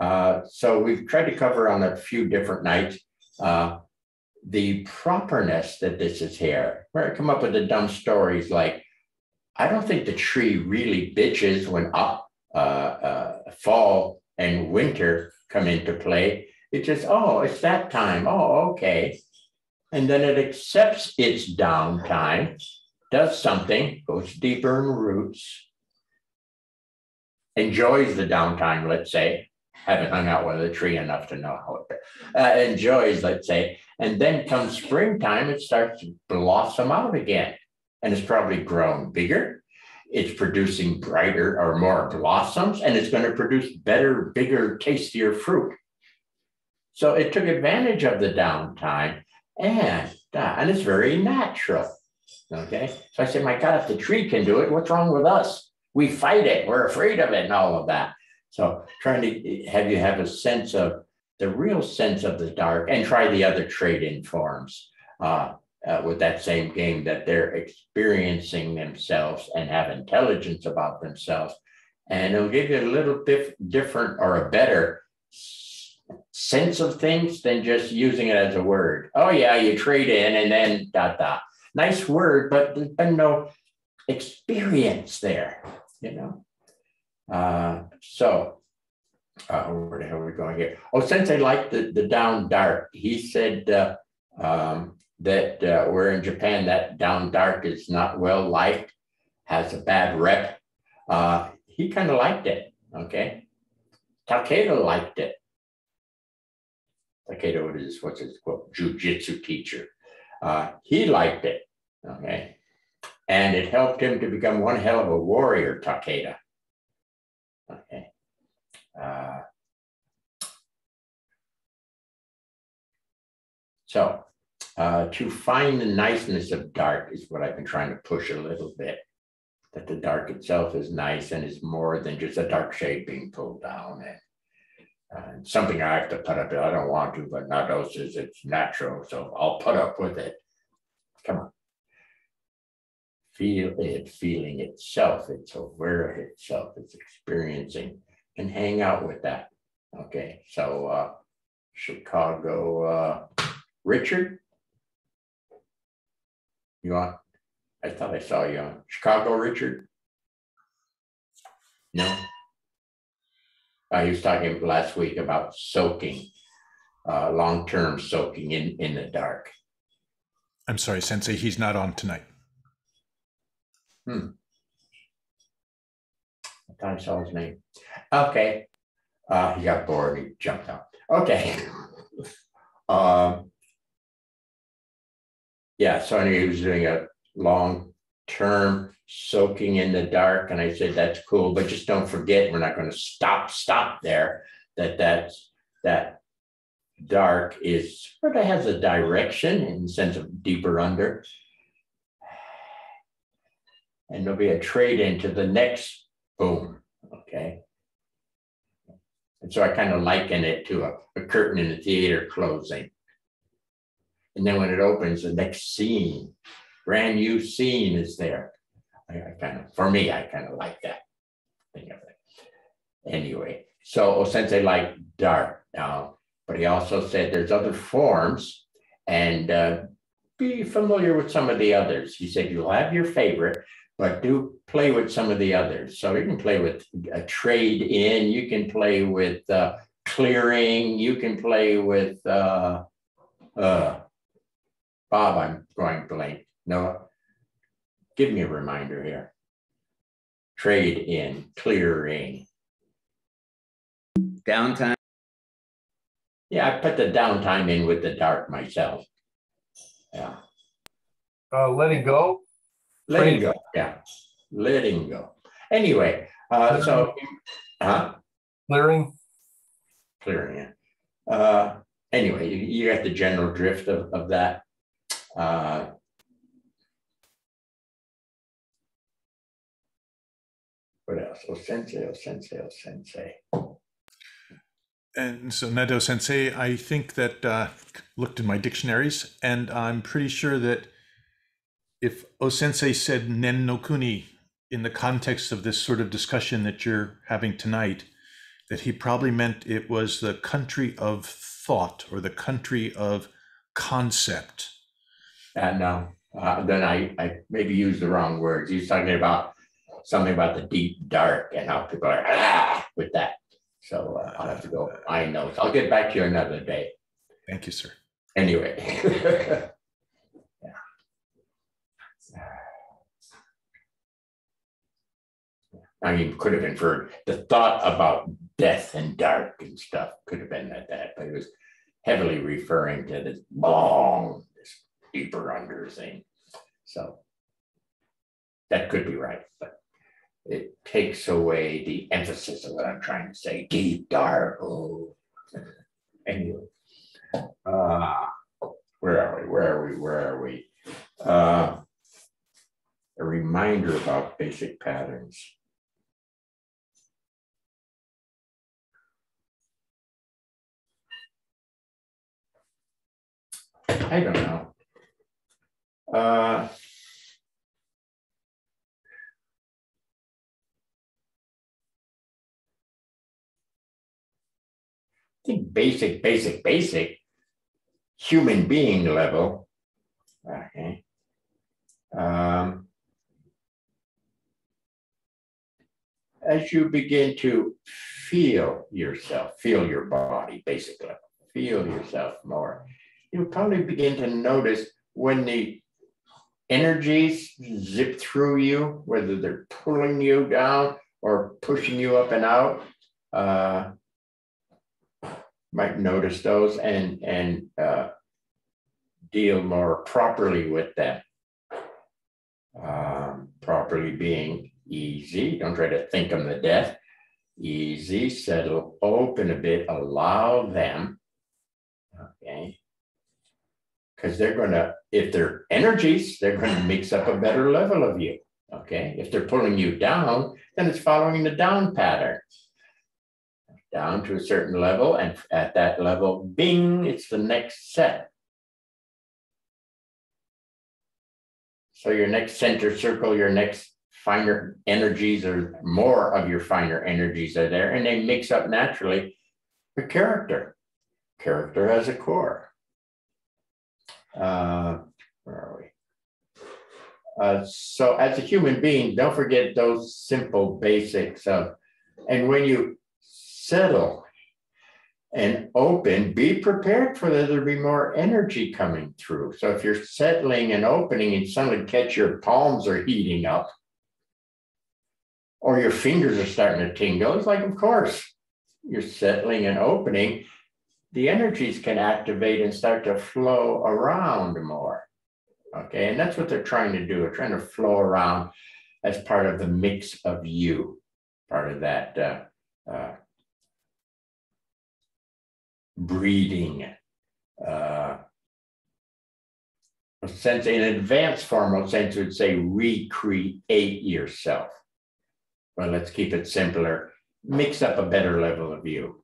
Uh, so we've tried to cover on a few different nights uh, the properness that this is here. Where I come up with the dumb stories like, I don't think the tree really bitches when up, fall and winter come into play. It just, oh, it's that time. Oh, okay. And then it accepts its downtime, does something, goes deeper in roots, enjoys the downtime, let's say, haven't hung out with a tree enough to know how it uh, enjoys, let's say. And then comes springtime, it starts to blossom out again. And it's probably grown bigger. It's producing brighter or more blossoms, and it's going to produce better, bigger, tastier fruit. So it took advantage of the downtime and, uh, and it's very natural. Okay. So I said, my God, if the tree can do it, what's wrong with us? We fight it, we're afraid of it, and all of that. So trying to have you have a sense of the real sense of the dark and try the other trade-in forms uh, uh, with that same game that they're experiencing themselves and have intelligence about themselves. And it'll give you a little different or a better sense of things than just using it as a word. Oh yeah, you trade in and then dot dot. Nice word, but there's been no experience there, you know. Uh, so, uh, where the hell are we going here? Oh, since I like the, the down dark, he said uh, um, that uh, we're in Japan, that down dark is not well liked, has a bad rep. Uh, he kind of liked it, okay? Takeda liked it. Takeda is what's his quote, jujitsu teacher. Uh, he liked it, okay? And it helped him to become one hell of a warrior, Takeda. Okay. Uh, so uh, to find the niceness of dark is what I've been trying to push a little bit. That the dark itself is nice and is more than just a dark shade being pulled down and, uh, something I have to put up with. I don't want to, but Nadeau says it's natural, so I'll put up with it. Come on feel it, feeling itself, it's aware of itself, it's experiencing, and hang out with that. Okay, so uh, Chicago, uh, Richard, you on? I thought I saw you on Chicago, Richard. No. Uh, he was talking last week about soaking, uh, long-term soaking in in the dark. I'm sorry, Sensei, he's not on tonight. Hmm. I thought I saw his name. Okay. Uh, he got bored. He jumped out. Okay. <laughs> um, yeah. So anyway, he was doing a long term soaking in the dark, and I said that's cool, but just don't forget we're not going to stop stop there. That that's that dark is sort of has a direction in the sense of deeper under and there'll be a trade into the next boom. Okay. And so I kind of liken it to a, a curtain in the theater closing. And then when it opens, the next scene, brand new scene is there. I, I kind of, for me, I kind of like that thing of it. Anyway, so Osensei liked like dark now, but he also said there's other forms and uh, be familiar with some of the others. He said you'll have your favorite, but do play with some of the others. So you can play with a trade in, you can play with uh, clearing, you can play with uh, uh, Bob. I'm going blank. Noah, give me a reminder here. Trade in, clearing. Downtime. Yeah, I put the downtime in with the dark myself. Yeah. Uh, letting go. Letting go, yeah, letting go. Anyway, uh, so, huh? Clearing. Clearing it. Uh, anyway, you, you got the general drift of, of that. Uh, what else? Oh, sensei, oh, sensei, oh, sensei. And so Nadeau Sensei, I think that uh, looked in my dictionaries, and I'm pretty sure that if Osensei said Nen no Kuni in the context of this sort of discussion that you're having tonight, that he probably meant it was the country of thought or the country of concept. And no, uh, then I, I maybe used the wrong words. He's talking about something about the deep dark and how people are ah, with that. So uh, I'll have to go I know. I'll get back to you another day. Thank you, sir. Anyway. <laughs> yeah. I mean, could have inferred the thought about death and dark and stuff could have been at that, but it was heavily referring to this long, deeper under thing. So that could be right, but it takes away the emphasis of what I'm trying to say. Deep, dark. Oh. <laughs> Anyway, uh, where are we? Where are we? Where are we? Uh, a reminder about basic patterns. I don't know. Uh, I think basic, basic, basic human being level. Okay. Um, as you begin to feel yourself, feel your body, basically, feel yourself more, you'll probably begin to notice when the energies zip through you, whether they're pulling you down or pushing you up and out. Uh, might notice those and and uh, deal more properly with them. Um, properly being easy. Don't try to think them to death. Easy, settle, open a bit, allow them. Okay. Because they're going to, if they're energies, they're going <laughs> to mix up a better level of you. Okay. If they're pulling you down, then it's following the down pattern down to a certain level, and at that level, bing, it's the next set. So your next center circle, your next finer energies or more of your finer energies are there, and they mix up naturally The character. Character has a core. Uh, where are we? Uh, so as a human being, don't forget those simple basics of, and when you settle and open, be prepared for there to be more energy coming through. So if you're settling and opening and suddenly catch your palms are heating up or your fingers are starting to tingle, it's like, of course, you're settling and opening, the energies can activate and start to flow around more. Okay, and that's what they're trying to do. They're trying to flow around as part of the mix of you, part of that uh, uh, breeding. Uh, sense in advanced form of sense would say recreate yourself. Well, let's keep it simpler. Mix up a better level of you,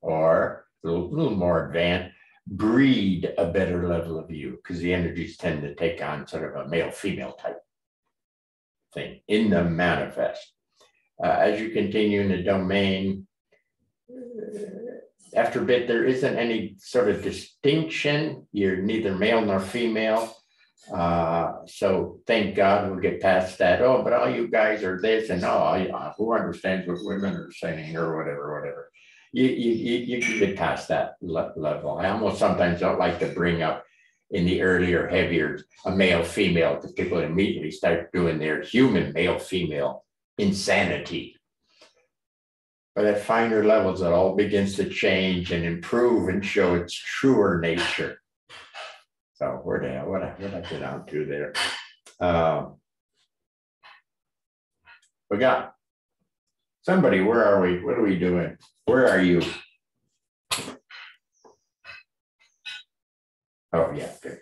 or a little, more advanced, breed a better level of you, because the energies tend to take on sort of a male-female type thing in the manifest. Uh, as you continue in the domain, after a bit, there isn't any sort of distinction. You're neither male nor female. Uh, so thank God we'll get past that. Oh, but all you guys are this and oh, who understands what women are saying or whatever, whatever. You, you, you, can get past that le level. I almost sometimes don't like to bring up in the earlier, heavier, a male female because people immediately start doing their human male female insanity but at finer levels, it all begins to change and improve and show its truer nature. So where did I, what, I, what I get down to there? Um, we got somebody, where are we? What are we doing? Where are you? Oh, yeah, good.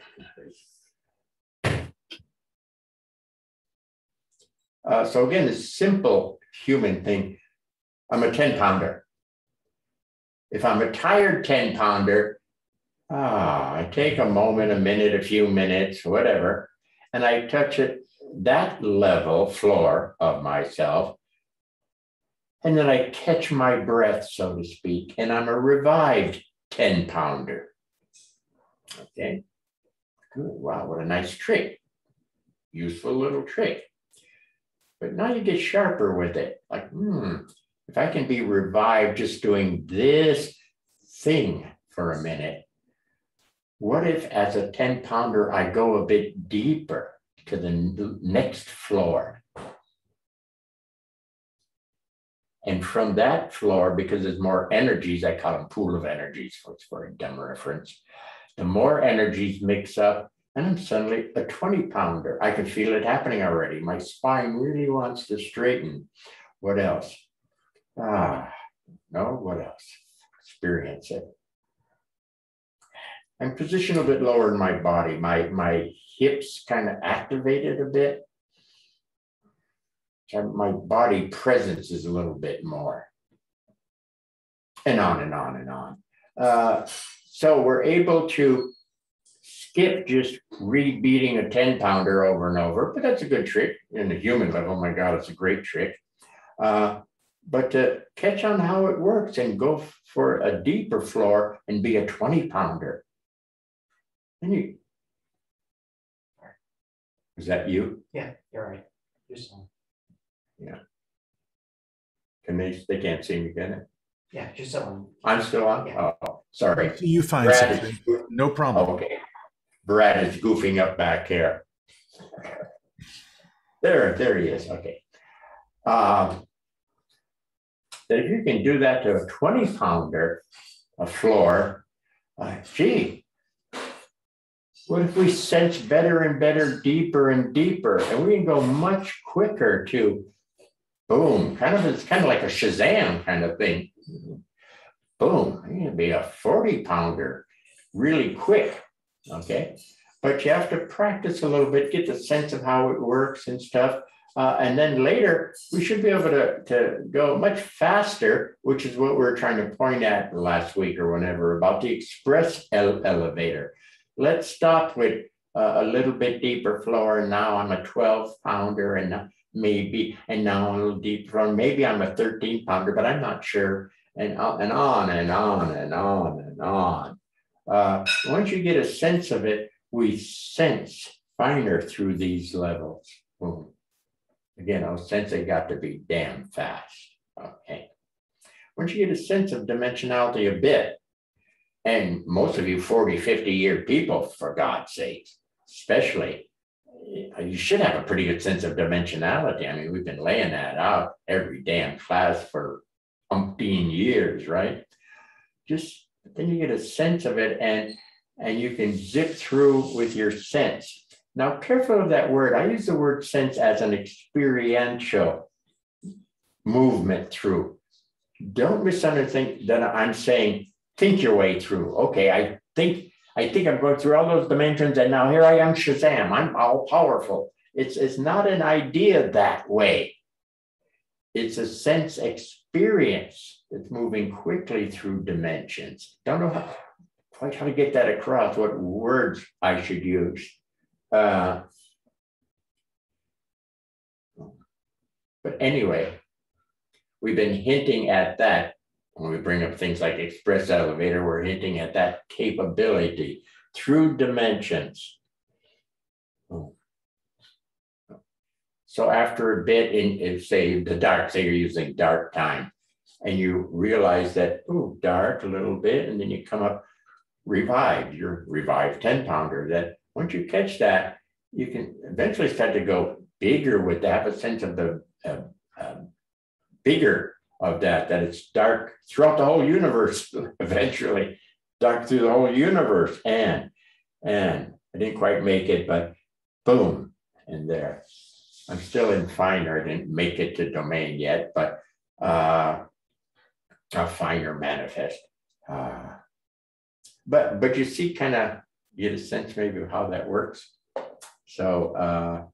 Uh, so again, this simple human thing, I'm a 10 pounder. If I'm a tired 10 pounder, ah, I take a moment, a minute, a few minutes, whatever, and I touch it, that level floor of myself. And then I catch my breath, so to speak, and I'm a revived 10 pounder. Okay. Good. Wow, what a nice trick. Useful little trick. But now you get sharper with it. Like, hmm, if I can be revived just doing this thing for a minute, what if as a 10 pounder, I go a bit deeper to the next floor? And from that floor, because there's more energies, I call them pool of energies, it's for a dumb reference. The more energies mix up, and I'm suddenly a 20 pounder. I can feel it happening already. My spine really wants to straighten. What else? Ah, no, what else? Experience it. I'm positioned a bit lower in my body. My, my hips kind of activated a bit. My body presence is a little bit more. And on and on and on. Uh, so we're able to skip just rebeating a 10 pounder over and over, but that's a good trick in the human level. Oh my God, it's a great trick. Uh, but to catch on how it works and go for a deeper floor and be a 20 pounder. And you, is that you? Yeah, you're right. You're still, Yeah. Can they, they can't see me, can it? yeah, you're still on. I'm still on? Yeah. Oh, sorry. You find Brad something. is, No problem. okay. Brad is goofing up back here. There, there he is, okay. Um, that if you can do that to a 20 pounder, a floor, uh, gee, what if we sense better and better, deeper and deeper, and we can go much quicker to boom, kind of, it's kind of like a Shazam kind of thing. Boom, you can be a 40 pounder really quick, okay? But you have to practice a little bit, get the sense of how it works and stuff. Uh, and then later, we should be able to, to go much faster, which is what we we're trying to point at last week or whenever about the express ele elevator. Let's stop with uh, a little bit deeper floor. Now I'm a 12 pounder and maybe, and now a little deeper. Maybe I'm a 13 pounder, but I'm not sure. And, uh, and on and on and on and on. Uh, once you get a sense of it, we sense finer through these levels. Boom. Again, our sensei got to be damn fast. Okay. Once you get a sense of dimensionality a bit, and most of you 40, 50 year people, for God's sake, especially, Uh, you should have a pretty good sense of dimensionality. I mean, we've been laying that out every damn class for umpteen years, right? Just then you get a sense of it and and you can zip through with your sense. Now, careful of that word. I use the word sense as an experiential movement through. Don't misunderstand that I'm saying think your way through. Okay, I think I think I'm going through all those dimensions, and now here I am, Shazam. I'm all powerful. It's it's not an idea that way. It's a sense experience that's moving quickly through dimensions. Don't know how, quite how to get that across, what words I should use. Uh, but anyway, we've been hinting at that when we bring up things like express elevator, we're hinting at that capability through dimensions. So after a bit in, in say the dark, say you're using dark time, and you realize that, oh, dark a little bit, and then you come up revived, your revived 10 pounder, that once you catch that, you can eventually start to go bigger with that, have a sense of the uh, uh, bigger of that, that it's dark throughout the whole universe <laughs> eventually, dark through the whole universe. And, and I didn't quite make it, but boom, and there. I'm still in finer, I didn't make it to domain yet, but uh, a finer manifest. Uh, but but you see kind of get a sense maybe of how that works. So, uh,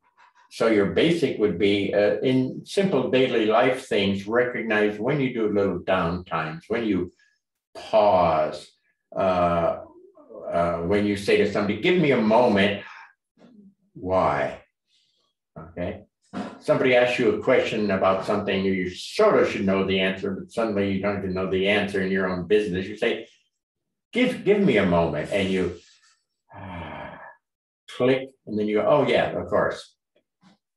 so your basic would be uh, in simple daily life things, recognize when you do little downtimes, when you pause, uh, uh, when you say to somebody, give me a moment, why? Okay. Somebody asks you a question about something you sort of should know the answer, but suddenly you don't even know the answer in your own business. You say, give, give me a moment. And you ah, click, and then you go, oh, yeah, of course.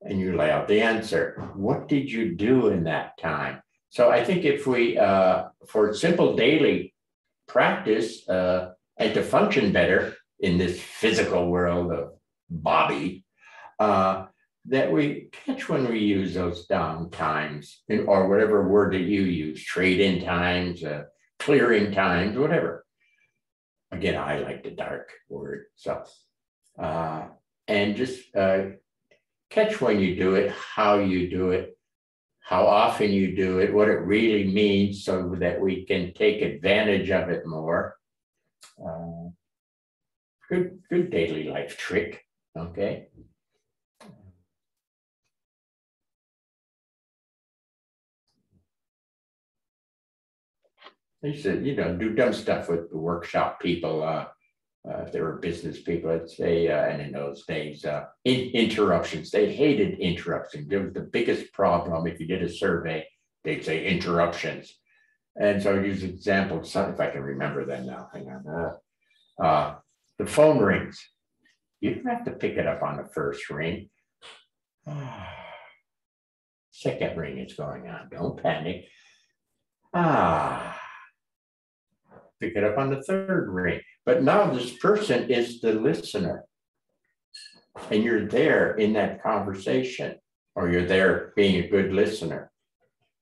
And you lay out the answer. What did you do in that time? So I think if we, uh, for simple daily practice uh, and to function better in this physical world of Bobby, uh, that we catch when we use those down times in, or whatever word that you use, trade in times, uh, clearing times, whatever. Again, I like the dark word. So, uh, and just uh, catch when you do it, how you do it, how often you do it, what it really means, so that we can take advantage of it more. Uh, good, good daily life trick. Okay. They said, you know, do dumb stuff with the workshop people. Uh, uh, if they were business people, I'd say, uh, and in those days, uh, in, interruptions. They hated interruptions. It was the biggest problem. If you did a survey, they'd say interruptions. And so I use examples, if I can remember them now. Hang on. Uh, uh, the phone rings. You don't have to pick it up on the first ring. <sighs> Second ring is going on. Don't panic. Ah, pick it up on the third ring. But now this person is the listener. And you're there in that conversation, or you're there being a good listener.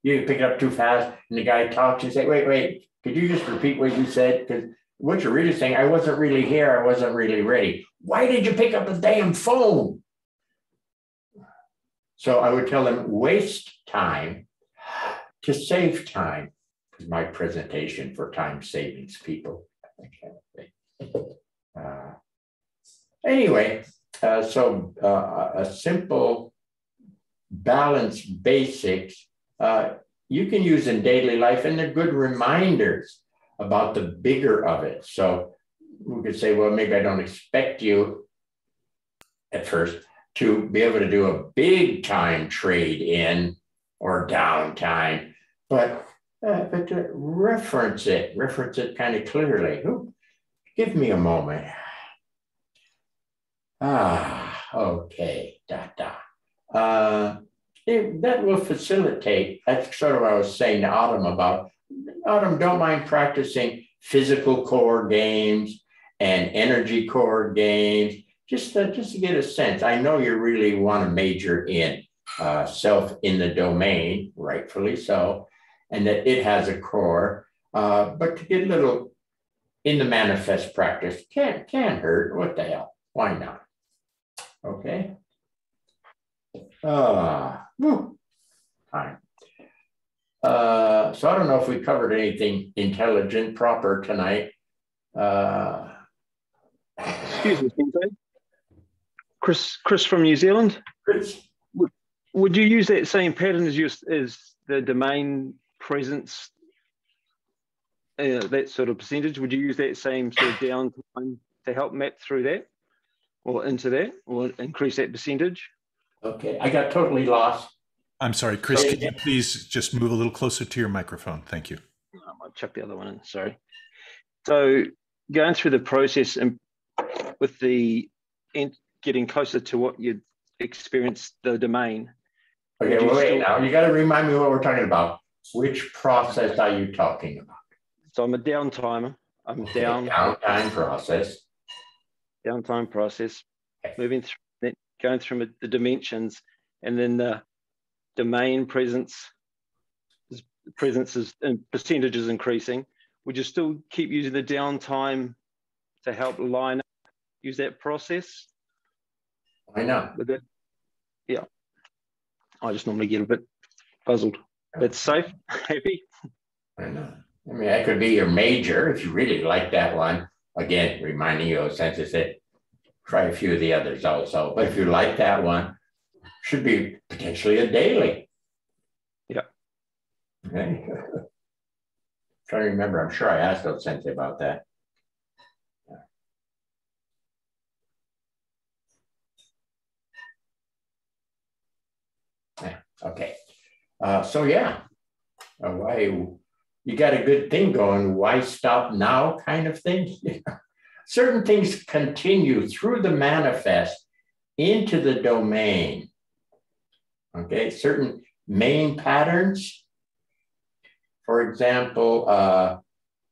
You pick it up too fast, and the guy talks, and say, wait, wait, could you just repeat what you said? Because what you're really saying, I wasn't really here, I wasn't really ready. Why did you pick up the damn phone? So I would tell them waste time to save time my presentation for time savings people. Uh, anyway, uh, so uh, a simple balance basics uh, you can use in daily life, and they're good reminders about the bigger of it. So we could say, well, maybe I don't expect you at first to be able to do a big time trade in or downtime, but uh, but uh, reference it, reference it kind of clearly. Ooh, give me a moment. Ah, okay, da da. Uh, it, that will facilitate. That's sort of what I was saying to Autumn about. Autumn, don't mind practicing physical core games and energy core games, just to, just to get a sense. I know you really want to major in uh, self in the domain, rightfully so and that it has a core. Uh, but to get a little in the manifest practice can't can hurt. What the hell? Why not? Okay. Uh, whew, time. Uh, so I don't know if we covered anything intelligent proper tonight. Uh, Excuse me, Chris. Chris from New Zealand. Chris. Would, would you use that same pattern as, you, as the domain presence, uh, that sort of percentage, would you use that same sort of downtime to help map through that or into that or increase that percentage? Okay, I got totally lost. I'm sorry, Chris, can you please just move a little closer to your microphone? Thank you. I might chuck the other one in, sorry. So going through the process and with the getting closer to what you'd experienced the domain. Okay, well, wait, still... now you got to remind me what we're talking about. Which process are you talking about? So I'm a downtimer. I'm down. Downtime process. Downtime process. Moving through, going through the dimensions, and then the domain presence. Presence is and percentage is increasing. Would you still keep using the downtime to help line up, use that process? I know. With it? Yeah. I just normally get a bit puzzled. It's safe, happy. I know. I mean, that could be your major if you really like that one. again, reminding you of Sensei said, try a few of the others also. But if you like that one, should be potentially a daily. Yeah. Okay. <laughs> Trying to remember, I'm sure I asked those Sensei about that. Yeah. Okay. Uh, so yeah, uh, why you got a good thing going? Why stop now? Kind of thing. <laughs> Certain things continue through the manifest into the domain. Okay, certain main patterns. For example, uh,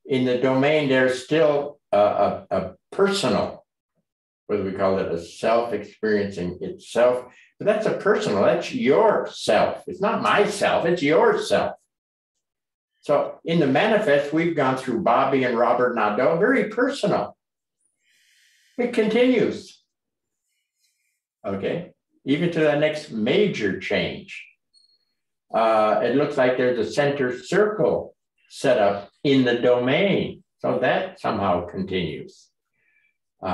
in the domain, there's still a, a, a personal, whether we call it a self experiencing itself, but that's a personal, that's your self. It's not myself, it's your self. So in the manifest, we've gone through Bobby and Robert Nadeau, very personal. It continues. Okay, even to the next major change. Uh, it looks like there's a center circle set up in the domain. So that somehow continues. Uh,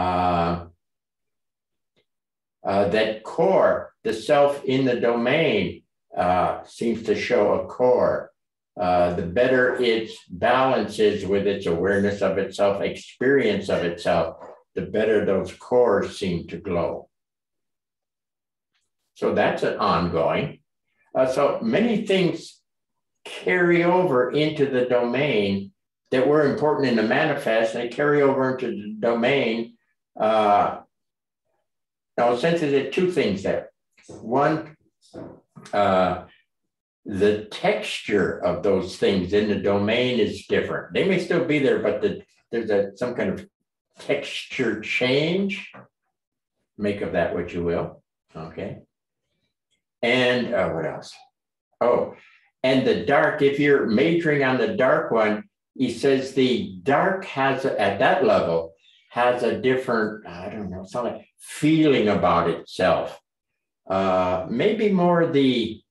uh, that core, the self in the domain, uh, seems to show a core. Uh, the better its balance is with its awareness of itself, experience of itself, the better those cores seem to glow. So that's an ongoing. Uh, so many things carry over into the domain that were important in the manifest, they carry over into the domain. Uh, now, since are two things there. One, uh, the texture of those things in the domain is different. They may still be there, but the, there's a some kind of texture change. Make of that what you will. Okay. And uh, what else? Oh, and the dark, if you're majoring on the dark one, he says the dark has, at that level, has a different, I don't know, some like feeling about itself. Uh, maybe more the,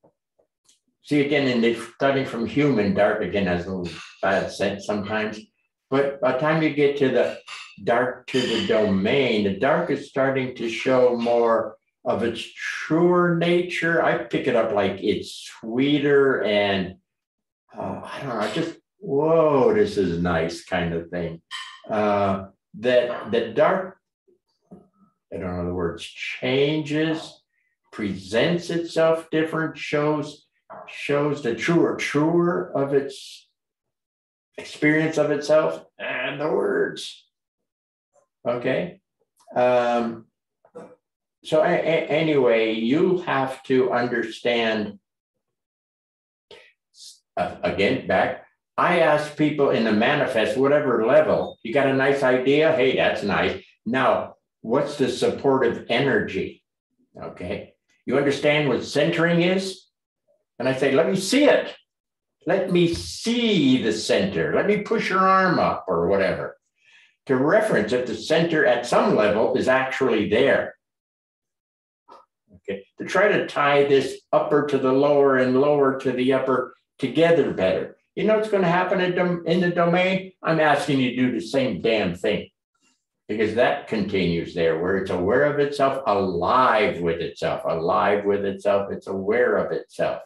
see again, in the starting from human, dark again has a bad sense sometimes. But by the time you get to the dark to the domain, the dark is starting to show more of its truer nature. I pick it up like it's sweeter and uh, I don't know, just whoa, this is nice kind of thing. Uh, that the dark, I don't know the words, changes, presents itself different, shows shows the truer, truer of its experience of itself and the words. Okay. Um, so a, a, anyway, you have to understand. Uh, again, back. I ask people in the manifest, whatever level, you got a nice idea. Hey, that's nice. Now, what's the supportive energy? Okay. You understand what centering is? And I say, let me see it. Let me see the center. Let me push your arm up or whatever to reference if the center at some level is actually there. Okay, to try to tie this upper to the lower and lower to the upper together better. You know what's going to happen in the domain? I'm asking you to do the same damn thing because that continues there where it's aware of itself, alive with itself, alive with itself, it's aware of itself.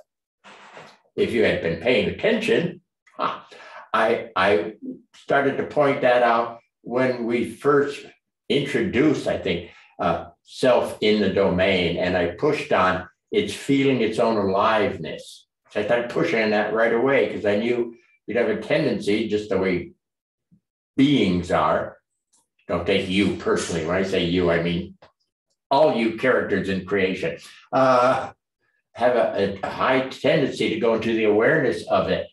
If you had been paying attention, I, I started to point that out when we first introduced, I think, uh, self in the domain, and I pushed on it's feeling its own aliveness. So I started pushing that right away because I knew you'd have a tendency, just the way beings are. Don't take you personally. When I say you, I mean all you characters in creation. Uh, have a, a high tendency to go into the awareness of it.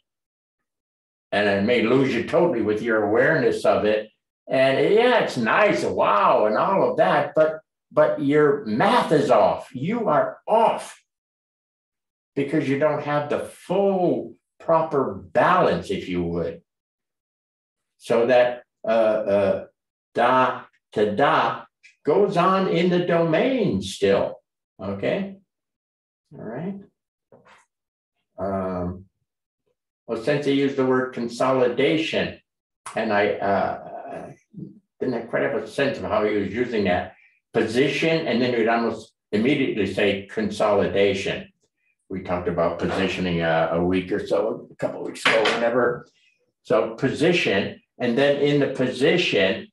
And I may lose you totally with your awareness of it. And yeah, it's nice, wow, and all of that, but but your math is off. You are off because you don't have the full proper balance, if you would. So that uh, uh, da to da goes on in the domain still. Okay. All right. Um, well, since I used the word consolidation, and I uh, didn't quite have a sense of how he was using that position, and then he would almost immediately say consolidation. We talked about positioning a, a week or so, a couple weeks ago, whenever. So position, and then in the position,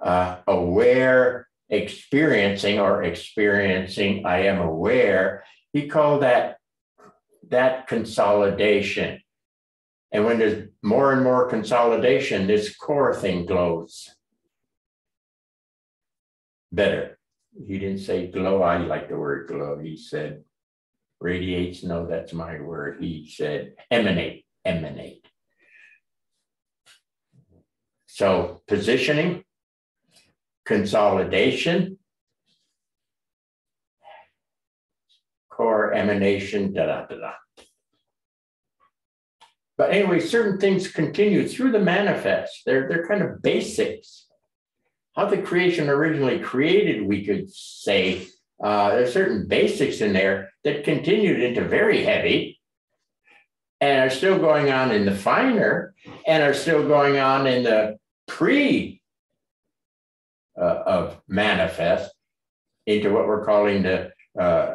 uh, aware, experiencing or experiencing, I am aware. He called that that consolidation. And when there's more and more consolidation, this core thing glows better. He didn't say glow. I like the word glow. He said radiates. No, that's my word. He said emanate, emanate. So positioning, consolidation, core emanation, da da da da. But anyway, certain things continue through the manifest. They're, they're kind of basics. How the creation originally created, we could say, uh, there's certain basics in there that continued into very heavy and are still going on in the finer and are still going on in the pre uh, of manifest into what we're calling the uh,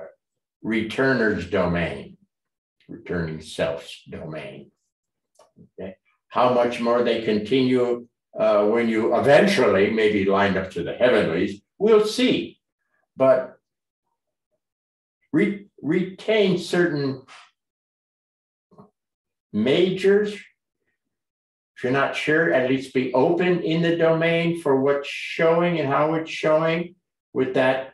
returner's domain, returning self's domain. Okay. How much more they continue uh, when you eventually maybe line up to the heavenlies, we'll see. But re- retain certain majors. If you're not sure, at least be open in the domain for what's showing and how it's showing with that,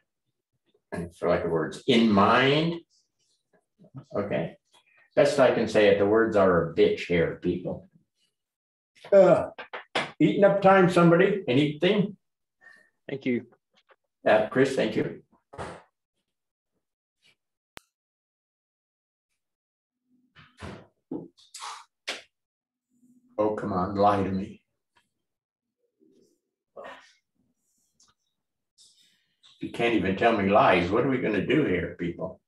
and for lack of words, in mind. Okay. Best I can say it, the words are a bitch here, people. Uh, eating up time, somebody. Anything? Thank you. Uh, Chris, thank you. Oh, come on, lie to me. You can't even tell me lies. What are we going to do here, people?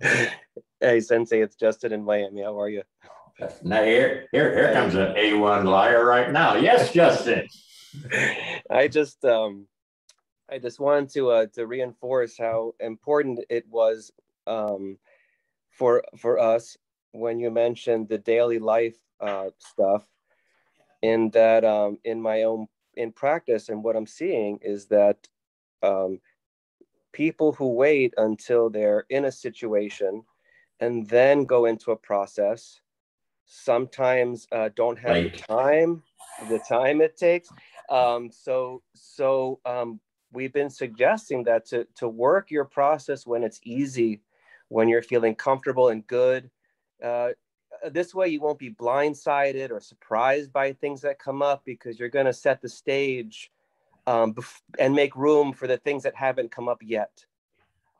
<laughs> Hey, Sensei, it's Justin in Miami. How are you? Now here, here, here comes an A1 liar right now. Yes, Justin. <laughs> I just, um, I just wanted to uh, to reinforce how important it was um, for for us when you mentioned the daily life uh, stuff, in that um, in my own in practice and what I'm seeing is that um, people who wait until they're in a situation and then go into a process sometimes uh, don't have Right. the time the time it takes um, so so um, we've been suggesting that to to work your process when it's easy when you're feeling comfortable and good uh, this way you won't be blindsided or surprised by things that come up because you're going to set the stage um, and make room for the things that haven't come up yet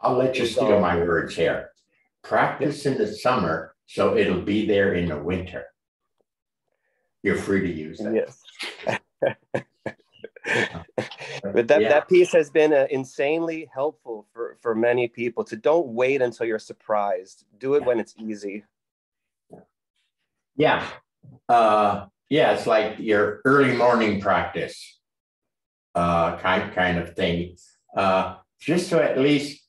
I'll let you steal my words here. Practice in the summer so it'll be there in the winter. You're free to use that. Yes. <laughs> but that, Yeah. that piece has been uh, insanely helpful for, for many people to don't wait until you're surprised. Do it when it's easy. Yeah. Uh, yeah, it's like your early morning practice uh, kind, kind of thing. Uh, just to at least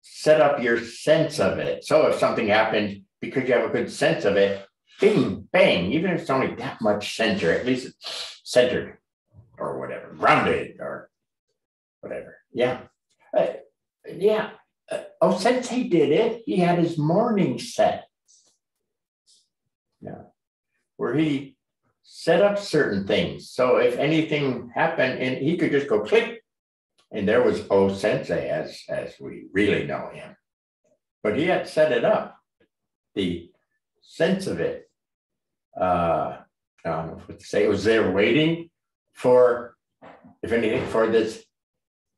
set up your sense of it. So if something happens, because you have a good sense of it, bing, bang, even if it's only that much center, at least it's centered or whatever, grounded or whatever. Yeah. Uh, yeah. Uh, oh, Sensei did it. He had his morning set. Where he set up certain things. So if anything happened and he could just go click and there was Osensei as, as we really know him. But he had set it up. The sense of it. Uh, I don't know what to say. It was there waiting for, if anything, for this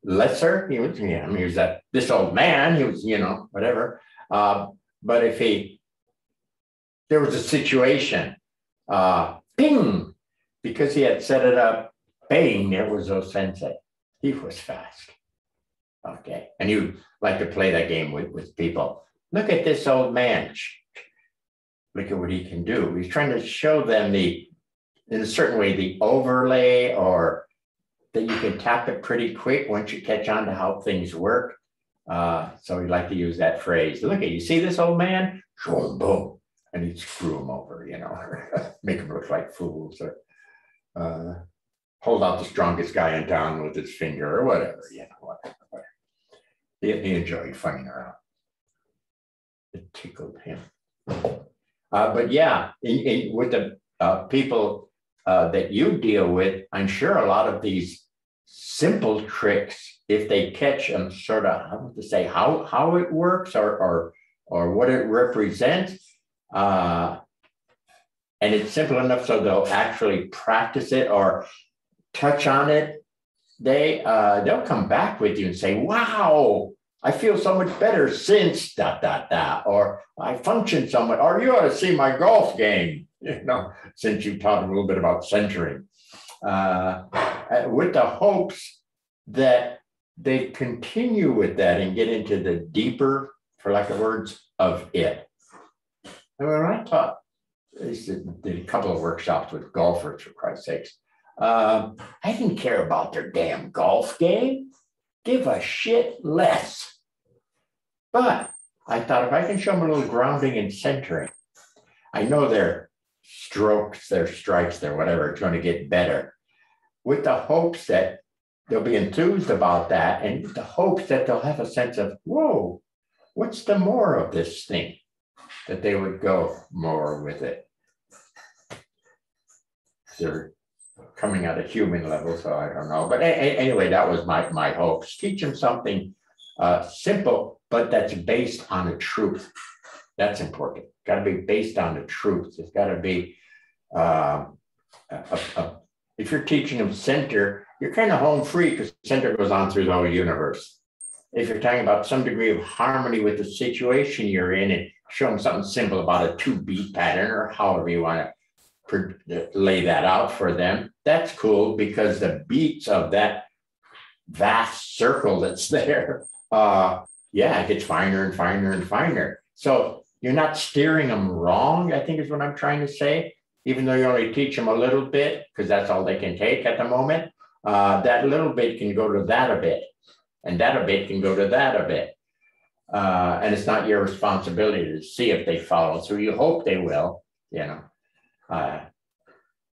lesser. He was, I mean, he was that this old man. He was, you know, whatever. Uh, but if he, there was a situation, uh, ping, because he had set it up, bang, there was Osensei. He was fast. Okay. And you like to play that game with, with people. Look at this old man. Look at what he can do. He's trying to show them the, in a certain way, the overlay or that you can tap it pretty quick once you catch on to how things work. Uh, so we like to use that phrase. Look at you see this old man? Boom, boom, and he'd screw them over, you know, or <laughs> make them look like fools, or uh, hold out the strongest guy in town with his finger, or whatever, you know, whatever. He, he enjoyed fucking around. It tickled him. Uh, but yeah, in, in, with the uh, people uh, that you deal with, I'm sure a lot of these simple tricks, if they catch them, sort of how to say how how it works or or or what it represents, uh, and it's simple enough so they'll actually practice it or touch on it. They uh, they'll come back with you and say, "Wow, I feel so much better since dot dot dot," or "I function so much," or "You ought to see my golf game." <laughs> You know, since you taught a little bit about centering, uh, with the hopes that they continue with that and get into the deeper, for lack of words, of it. And when I taught, I did a couple of workshops with golfers, for Christ's sakes. Um, I didn't care about their damn golf game. Give a shit less. But I thought if I can show them a little grounding and centering, I know their strokes, their strikes, their whatever, it's going to get better. With the hopes that they'll be enthused about that and the hopes that they'll have a sense of, whoa, what's the more of this thing? That they would go more with it. They're coming at a human level, so I don't know. But anyway, that was my, my hopes. Teach them something uh, simple, but that's based on the truth. That's important. Got to be based on the truth. It's got to be, uh, a, a, if you're teaching them center, you're kind of home free because center goes on through the whole universe. If you're talking about some degree of harmony with the situation you're in and show them something simple about a two beat pattern or however you want to lay that out for them, that's cool because the beats of that vast circle that's <laughs> there, uh, yeah, it gets finer and finer and finer. So you're not steering them wrong, I think is what I'm trying to say. Even though you only teach them a little bit, because that's all they can take at the moment, uh, that little bit can go to that a bit, and that a bit can go to that a bit. Uh, and it's not your responsibility to see if they follow through. You hope they will, you know, uh,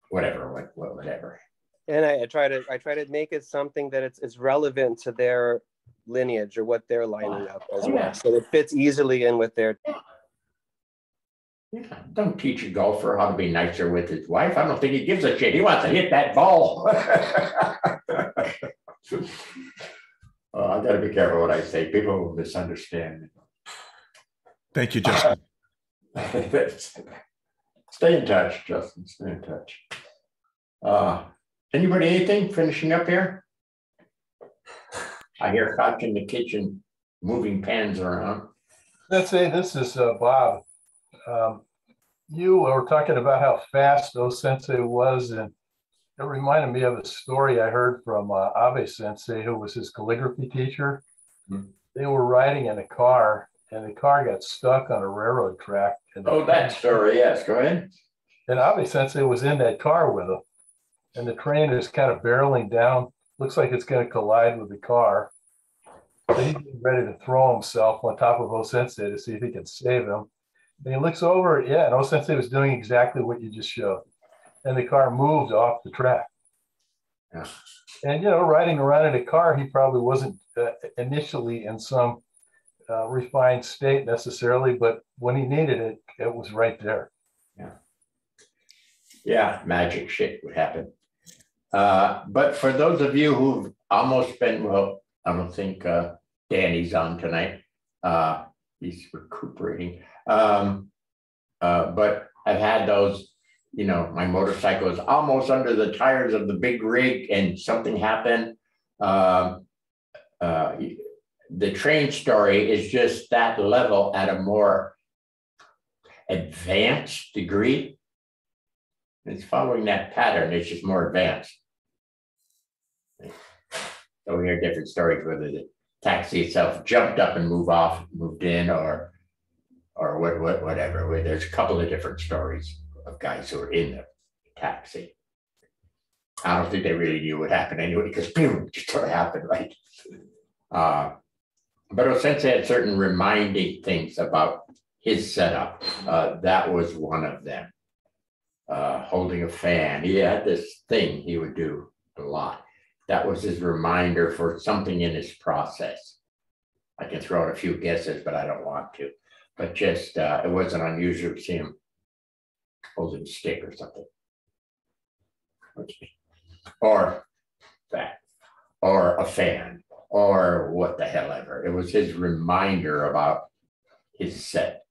whatever, whatever. And I, I, try to I try to make it something that it's, it's relevant to their lineage or what they're lining up as oh, well, so it fits easily in with their. Yeah, don't teach a golfer how to be nicer with his wife. I don't think he gives a shit. He wants to hit that ball. <laughs> oh, I got to be careful what I say. People will misunderstand. Thank you, Justin. <laughs> Stay in touch, Justin. Stay in touch. Uh, anybody, anything finishing up here? I hear Koch in the kitchen moving pans around. Let's say this is uh, Bob um, you were talking about how fast Osensei was, and it reminded me of a story I heard from uh, Abe Sensei, who was his calligraphy teacher. Mm-hmm. They were riding in a car, and the car got stuck on a railroad track. oh, that story, yes, go ahead. And Abe Sensei was in that car with him, and the train is kind of barreling down. Looks like it's going to collide with the car. So he's ready to throw himself on top of Osensei to see if he can save him. And he looks over, yeah, and Osensei was doing exactly what you just showed. And the car moved off the track. Yeah. And, you know, riding around in a car, he probably wasn't uh, initially in some uh, refined state necessarily, but when he needed it, it was right there. Yeah. Yeah, magic shit would happen. Uh, but for those of you who've almost been, well, I don't think uh, Danny's on tonight. Uh, he's recuperating. Um, uh, but I've had those, you know, my motorcycle is almost under the tires of the big rig and something happened. Um, uh, the train story is just that level at a more advanced degree. It's following that pattern, it's just more advanced. So we hear different stories, whether the taxi itself jumped up and moved off, moved in, or or what, what, whatever. There's a couple of different stories of guys who are in the taxi. I don't think they really knew what happened anyway, because <laughs> boom, just sort of happened, right? Uh, but Osensei had certain reminding things about his setup. Uh, that was one of them. Uh, holding a fan. He had this thing he would do a lot. That was his reminder for something in his process. I can throw out a few guesses, but I don't want to. But just uh, it wasn't unusual to see him holding a stick or something. Or that, or a fan, or what the hell ever. It was his reminder about his set.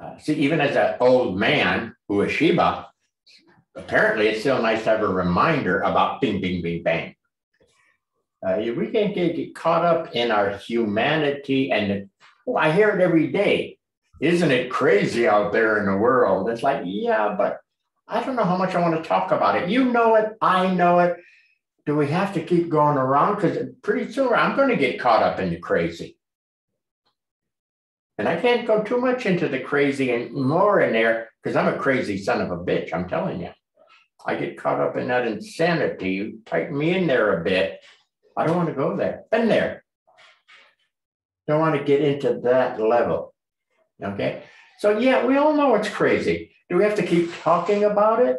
Uh, see, even as an old man who is Shiba, apparently it's still nice to have a reminder about bing, bing, bing, bang. Uh, we can't get, get caught up in our humanity and well, I hear it every day. Isn't it crazy out there in the world? It's like, yeah, but I don't know how much I want to talk about it. You know it, I know it. Do we have to keep going around? Because pretty soon I'm going to get caught up in the crazy. And I can't go too much into the crazy and more in there because I'm a crazy son of a bitch. I'm telling you. I get caught up in that insanity. You tighten me in there a bit. I don't want to go there. Been there. Don't want to get into that level. Okay. So, yeah, we all know it's crazy. Do we have to keep talking about it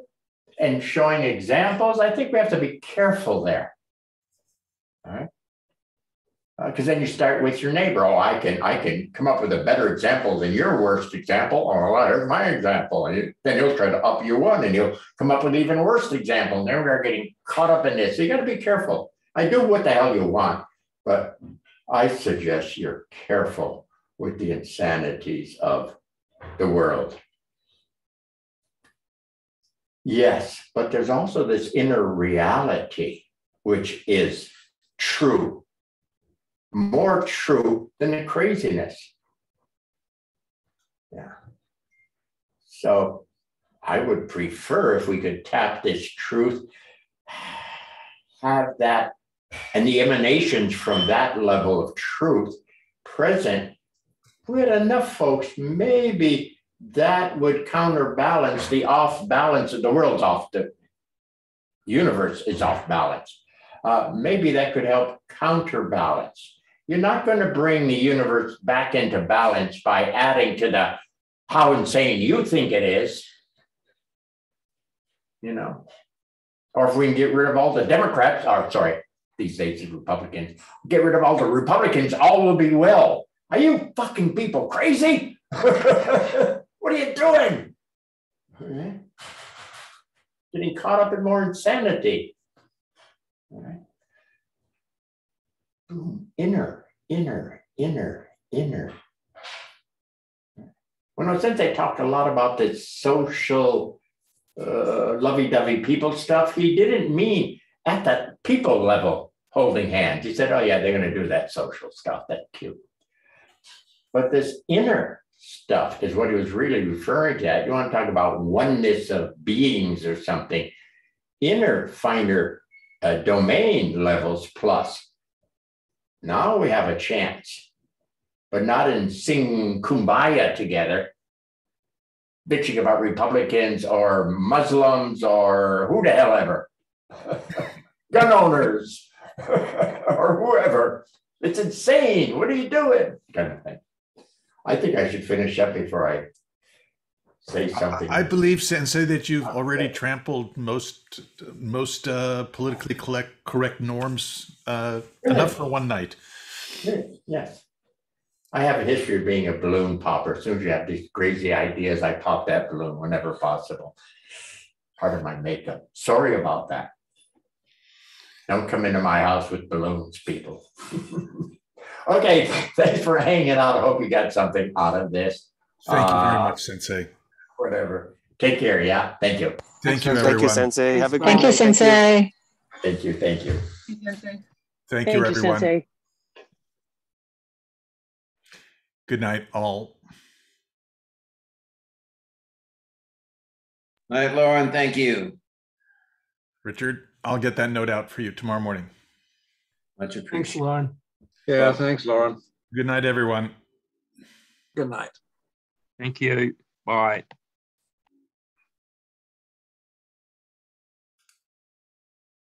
and showing examples? I think we have to be careful there. All right because uh, then you start with your neighbor. Oh, I can I can come up with a better example than your worst example. Oh, well, here's my example. And then he'll try to up you one, and he'll come up with even worse example. And then we're getting caught up in this. So you got to be careful. I do what the hell you want, but I suggest you're careful with the insanities of the world. Yes, but there's also this inner reality, which is true more true than the craziness. Yeah. So I would prefer if we could tap this truth, have that, and the emanations from that level of truth present. We had enough folks, maybe that would counterbalance the off balance of the world's off, the universe is off balance. Uh, maybe that could help counterbalance you're not going to bring the universe back into balance by adding to the how insane you think it is. You know, or if we can get rid of all the Democrats, or sorry, these days the Republicans, get rid of all the Republicans, all will be well. Are you fucking people crazy? <laughs> what are you doing? Getting caught up in more insanity. Right inner, inner, inner, inner. When I said they talked a lot about the social uh, lovey-dovey people stuff, he didn't mean at that people level holding hands. He said, oh yeah, they're going to do that social stuff. That's cute. But this inner stuff is what he was really referring to. You want to talk about oneness of beings or something. Inner, finer uh, domain levels plus now we have a chance, but not in sing kumbaya together, bitching about Republicans or Muslims or who the hell ever, <laughs> gun owners <laughs> or whoever. It's insane. What are you doing? Kind of thing. I think I should finish up before I say something. I, I believe, Sensei, that you've already trampled most most uh, politically correct correct norms uh, enough for one night. Yes. I have a history of being a balloon popper. As soon as you have these crazy ideas, I pop that balloon whenever possible. Part of my makeup. Sorry about that. Don't come into my house with balloons, people. <laughs> okay, <laughs> thanks for hanging out. I hope you got something out of this. Thank you very uh, much, Sensei whatever. Take care. Yeah. Thank you. Thank you, everyone. Thank you, Sensei. Have a good Thank you, Sensei. Thank you. Thank you. Thank you, everyone. Good night, all. Night, Lauren. Thank you. Richard, I'll get that note out for you tomorrow morning. Much appreciated. Thanks, Lauren. Yeah, thanks, Lauren. Good night, everyone. Good night. Thank you. Bye.